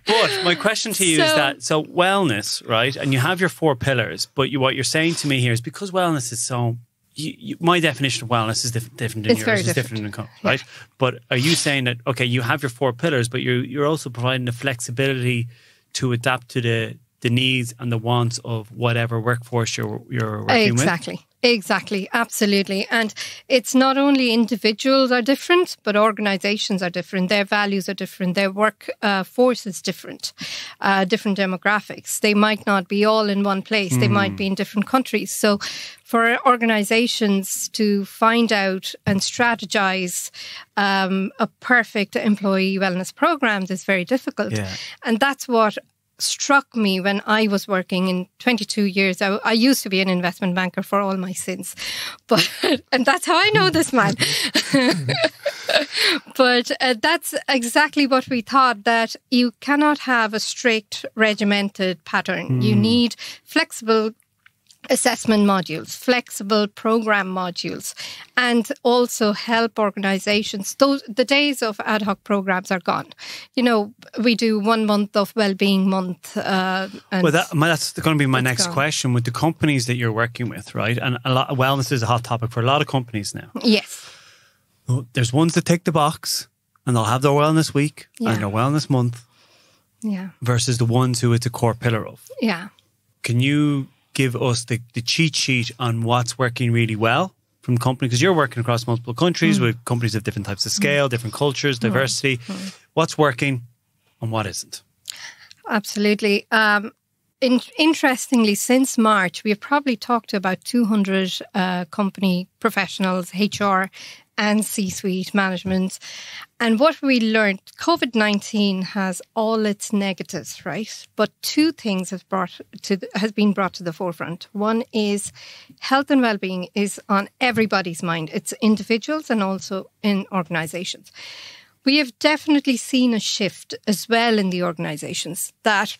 Speaker 3: But my question to you so, is that so wellness, right? And you have your four pillars, but you, what you're saying to me here is because wellness is so. You, you, my definition of wellness is diff- different than
Speaker 7: it's
Speaker 3: yours.
Speaker 7: It's
Speaker 3: different than right? Yeah. But are you saying that okay, you have your four pillars, but you're you're also providing the flexibility to adapt to the the needs and the wants of whatever workforce you're you're working
Speaker 7: exactly.
Speaker 3: with.
Speaker 7: Exactly, absolutely. And it's not only individuals are different, but organizations are different. Their values are different. Their work uh, force is different, uh, different demographics. They might not be all in one place, mm. they might be in different countries. So, for organizations to find out and strategize um, a perfect employee wellness program is very difficult.
Speaker 3: Yeah.
Speaker 7: And that's what struck me when I was working in 22 years. I, I, used to be an investment banker for all my sins, (laughs) but and that's how I know this man. (laughs) but uh, that's exactly what we thought that you cannot have a strict regimented pattern. Mm. You need flexible assessment modules, flexible program modules, and also help organizations. Those the days of ad hoc programs are gone. You know, we do one month of well-being month. Uh,
Speaker 3: well, that, that's going to be my next gone. question with the companies that you're working with, right? And a lot wellness is a hot topic for a lot of companies now.
Speaker 7: Yes.
Speaker 3: There's ones that tick the box and they'll have their wellness week yeah. and their wellness month.
Speaker 7: Yeah.
Speaker 3: Versus the ones who it's a core pillar of.
Speaker 7: Yeah.
Speaker 3: Can you give us the, the cheat sheet on what's working really well from company because you're working across multiple countries mm. with companies of different types of scale, mm. different cultures, diversity. Mm. What's working and what isn't?
Speaker 7: Absolutely. Um, in, interestingly, since March, we have probably talked to about 200 uh, company professionals, HR, and C suite management. And what we learned COVID 19 has all its negatives, right? But two things have, brought to the, has been brought to the forefront. One is health and well being is on everybody's mind, it's individuals and also in organizations. We have definitely seen a shift as well in the organizations that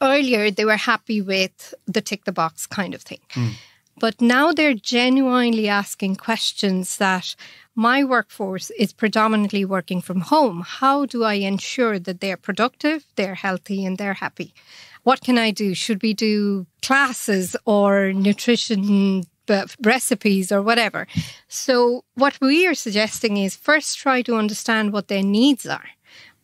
Speaker 7: earlier they were happy with the tick the box kind of thing. Mm. But now they're genuinely asking questions that my workforce is predominantly working from home. How do I ensure that they're productive, they're healthy, and they're happy? What can I do? Should we do classes or nutrition uh, recipes or whatever? So, what we are suggesting is first try to understand what their needs are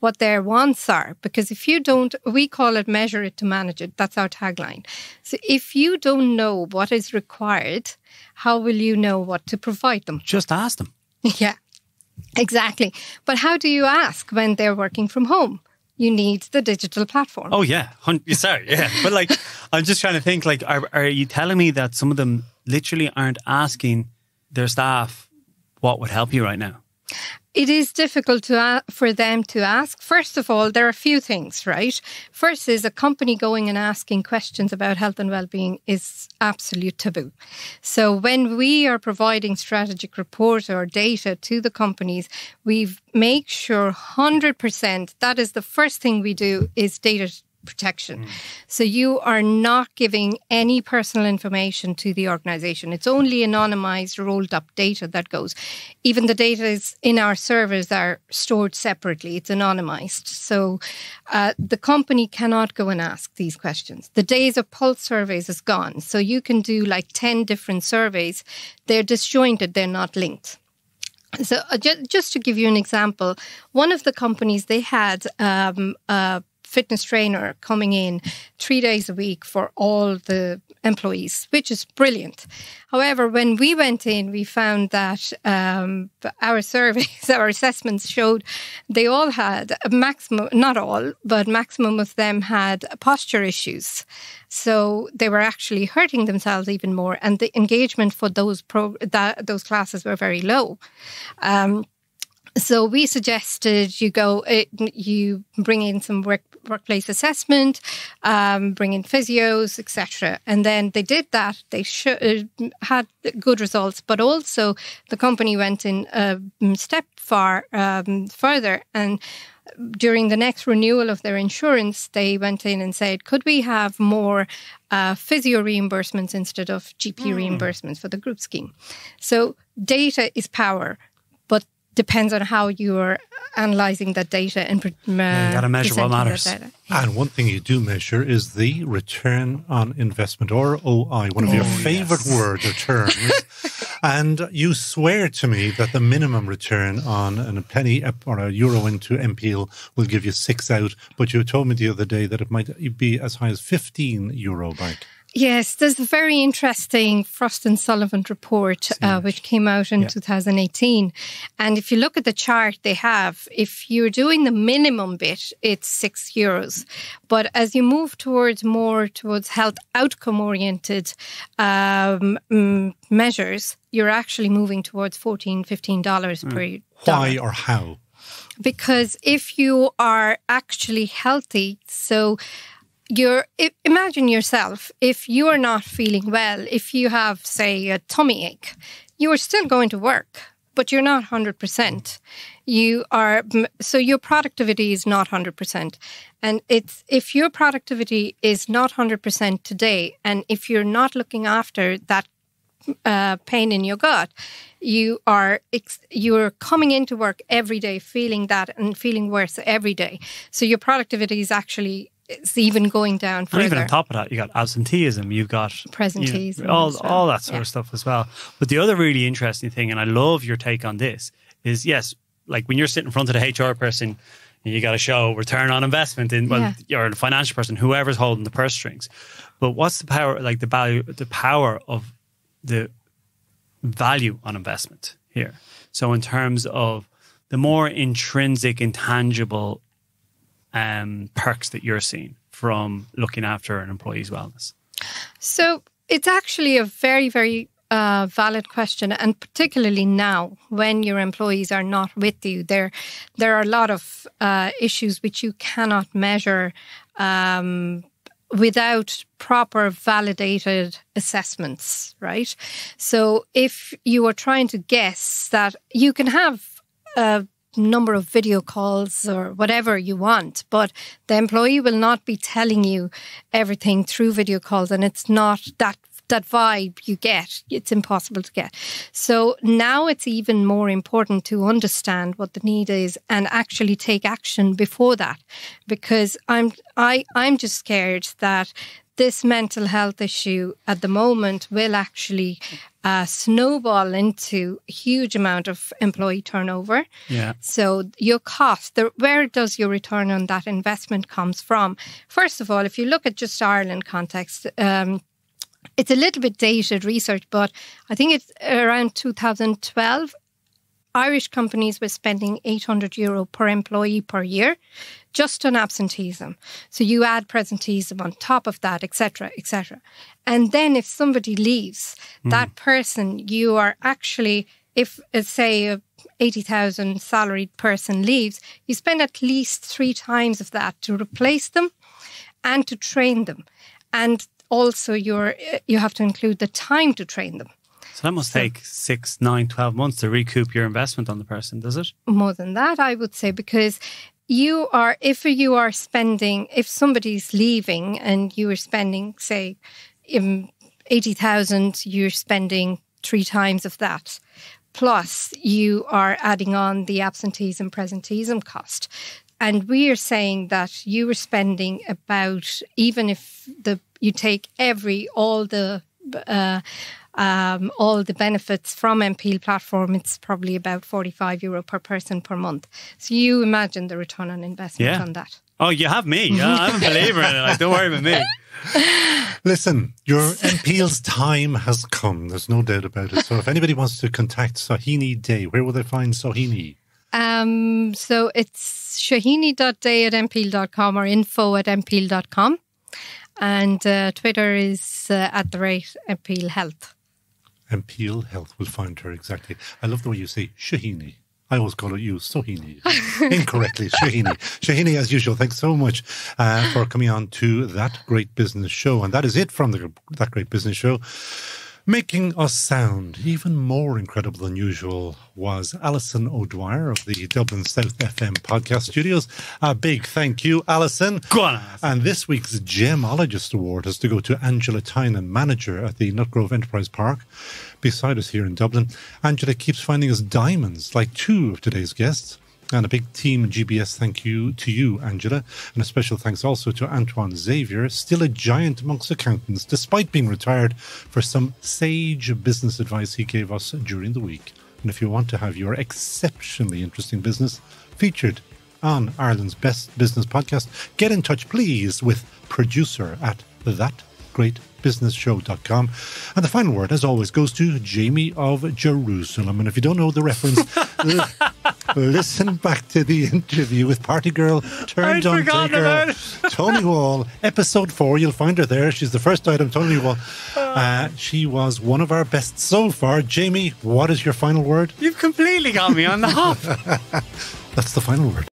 Speaker 7: what their wants are. Because if you don't, we call it measure it to manage it. That's our tagline. So if you don't know what is required, how will you know what to provide them?
Speaker 3: Just ask them. (laughs)
Speaker 7: Yeah, exactly. But how do you ask when they're working from home? You need the digital platform.
Speaker 3: Oh yeah, (laughs) sorry, yeah. But like, I'm just trying to think. Like, are, are you telling me that some of them literally aren't asking their staff what would help you right now?
Speaker 7: It is difficult to a- for them to ask. First of all, there are a few things, right? First is a company going and asking questions about health and well-being is absolute taboo. So when we are providing strategic report or data to the companies, we make sure 100% that is the first thing we do is data protection. So you are not giving any personal information to the organization. It's only anonymized, rolled up data that goes. Even the data is in our servers are stored separately. It's anonymized. So uh, the company cannot go and ask these questions. The days of pulse surveys is gone. So you can do like 10 different surveys. They're disjointed. They're not linked. So uh, ju- just to give you an example, one of the companies they had um, a fitness trainer coming in three days a week for all the employees, which is brilliant. However, when we went in, we found that um, our surveys, (laughs) our assessments showed they all had a maximum, not all, but maximum of them had posture issues. So they were actually hurting themselves even more, and the engagement for those pro that those classes were very low. Um, so we suggested you go, uh, you bring in some work, workplace assessment, um, bring in physios, etc. And then they did that. They uh, had good results, but also the company went in a step far um, further and. During the next renewal of their insurance, they went in and said, "Could we have more uh, physio reimbursements instead of GP reimbursements for the group scheme?" So data is power, depends on how you are analyzing that data and uh,
Speaker 3: Yeah, you gotta measure what
Speaker 7: presenting that
Speaker 3: matters.
Speaker 7: data.
Speaker 2: And one thing you do measure is the return on investment, or OI, one of your favorite words or terms. (laughs) and you swear to me that the minimum return on a penny or a euro into Empeal will give you six out. But you told me the other day that it might be as high as 15 euro back.
Speaker 7: Yes, there's a very interesting Frost and Sullivan report uh, which came out in 2018. And if you look at the chart they have, if you're doing the minimum bit, it's six euros. But as you move towards more towards health outcome oriented um, mm, measures, you're actually moving towards 14 $15 per dollar
Speaker 2: Why or how?
Speaker 7: because if you are actually healthy, so you're imagine yourself if you are not feeling well, if you have say a tummy ache, you are still going to work, but you're not 100%. You are so your productivity is not 100%. And it's if your productivity is not 100% today and if you're not looking after that uh, pain in your gut, you are you're coming into work every day feeling that and feeling worse every day. So your productivity is actually it's even going down
Speaker 3: And even on top of that, you got absenteeism, you've got
Speaker 7: Presenteeism
Speaker 3: you- all
Speaker 7: well.
Speaker 3: all that sort
Speaker 7: Yeah.
Speaker 3: of stuff as well. But the other really interesting thing, and I love your take on this, is yes, like when you're sitting in front of the HR person, you got to show return on investment in well,
Speaker 7: Yeah.
Speaker 3: you're the financial person, whoever's holding the purse strings. But what's the power, like the value, the power of the value on investment here? So in terms of the more intrinsic, intangible um, perks that you're seeing from looking after an employee's wellness?
Speaker 7: So it's actually a very, very uh, valid question, and particularly now when your employees are not with you, there there are a lot of uh, issues which you cannot measure um, without proper validated assessments, right? So if you are trying to guess that you can have a number of video calls or whatever you want, but the employee will not be telling you everything through video calls, and it's not that that vibe you get. It's impossible to get. So now it's even more important to understand what the need is and actually take action before that, because I'm I I'm just scared that this mental health issue at the moment will actually uh, snowball into a huge amount of employee turnover.
Speaker 3: Yeah.
Speaker 7: So your cost, the, where does your return on that investment comes from? First of all, if you look at just Ireland context, um, it's a little bit dated research, but I think it's around 2012. Irish companies were spending 800 euro per employee per year just on absenteeism. So you add presenteeism on top of that, etc., etc. And then if somebody leaves, that person, you are actually if uh, say a eighty thousand salaried person leaves, you spend at least three times of that to replace them and to train them, and also you're you have to include the time to train them.
Speaker 3: So that must take six, nine, 12 months to recoup your investment on the person, does it?
Speaker 7: more than that, I would say, because you are, if you are spending, if somebody's leaving and you are spending, say, um, 80,000, you're spending three times of that. Plus, you are adding on the absentees and presenteeism cost. And we are saying that you are spending about, even if the you take every, all the, uh, um, all the benefits from Empeal platform, it's probably about 45 euro per person per month. So you imagine the return on investment
Speaker 3: Yeah.
Speaker 7: on that.
Speaker 3: Oh, you have me. Yeah, I'm a (laughs) believer in it. Like, don't worry about me.
Speaker 2: Listen, your Empeal's time has come. There's no doubt about it. So if anybody wants to contact Sohini Dey, where will they find Sohini?
Speaker 7: Um, so it's shahini.day at empeal.com or info at empeal.com. And uh, Twitter is uh, at the rate empeal health.
Speaker 2: Empeal Health will find her exactly. I love the way you say Shahini. I always call it you, Sohini. (laughs) Incorrectly, Shahini. Shahini, as usual, thanks so much uh, for coming on to that great business show. And that is it from the, that great business show. Making us sound even more incredible than usual was Alison O'Dwyer of the Dublin South FM podcast studios. A big thank you, Alison.
Speaker 3: Go on,
Speaker 2: And this week's Gemologist Award has to go to Angela Tynan, manager at the Nutgrove Enterprise Park, beside us here in Dublin. Angela keeps finding us diamonds, like two of today's guests. And a big team GBS thank you to you, Angela. And a special thanks also to Antoine Xavier, still a giant amongst accountants, despite being retired, for some sage business advice he gave us during the week. And if you want to have your exceptionally interesting business featured on Ireland's Best Business Podcast, get in touch, please, with producer at thatgreatbusinessshow.com. And the final word, as always, goes to Jamie of Jerusalem. And if you don't know the reference, (laughs) li- listen back to the interview with Party Girl turned on girl. Tony Wall, episode four. You'll find her there. She's the first item, Tony Wall. Uh, she was one of our best so far. Jamie, what is your final word?
Speaker 3: You've completely got me on the hop. (laughs)
Speaker 2: That's the final word.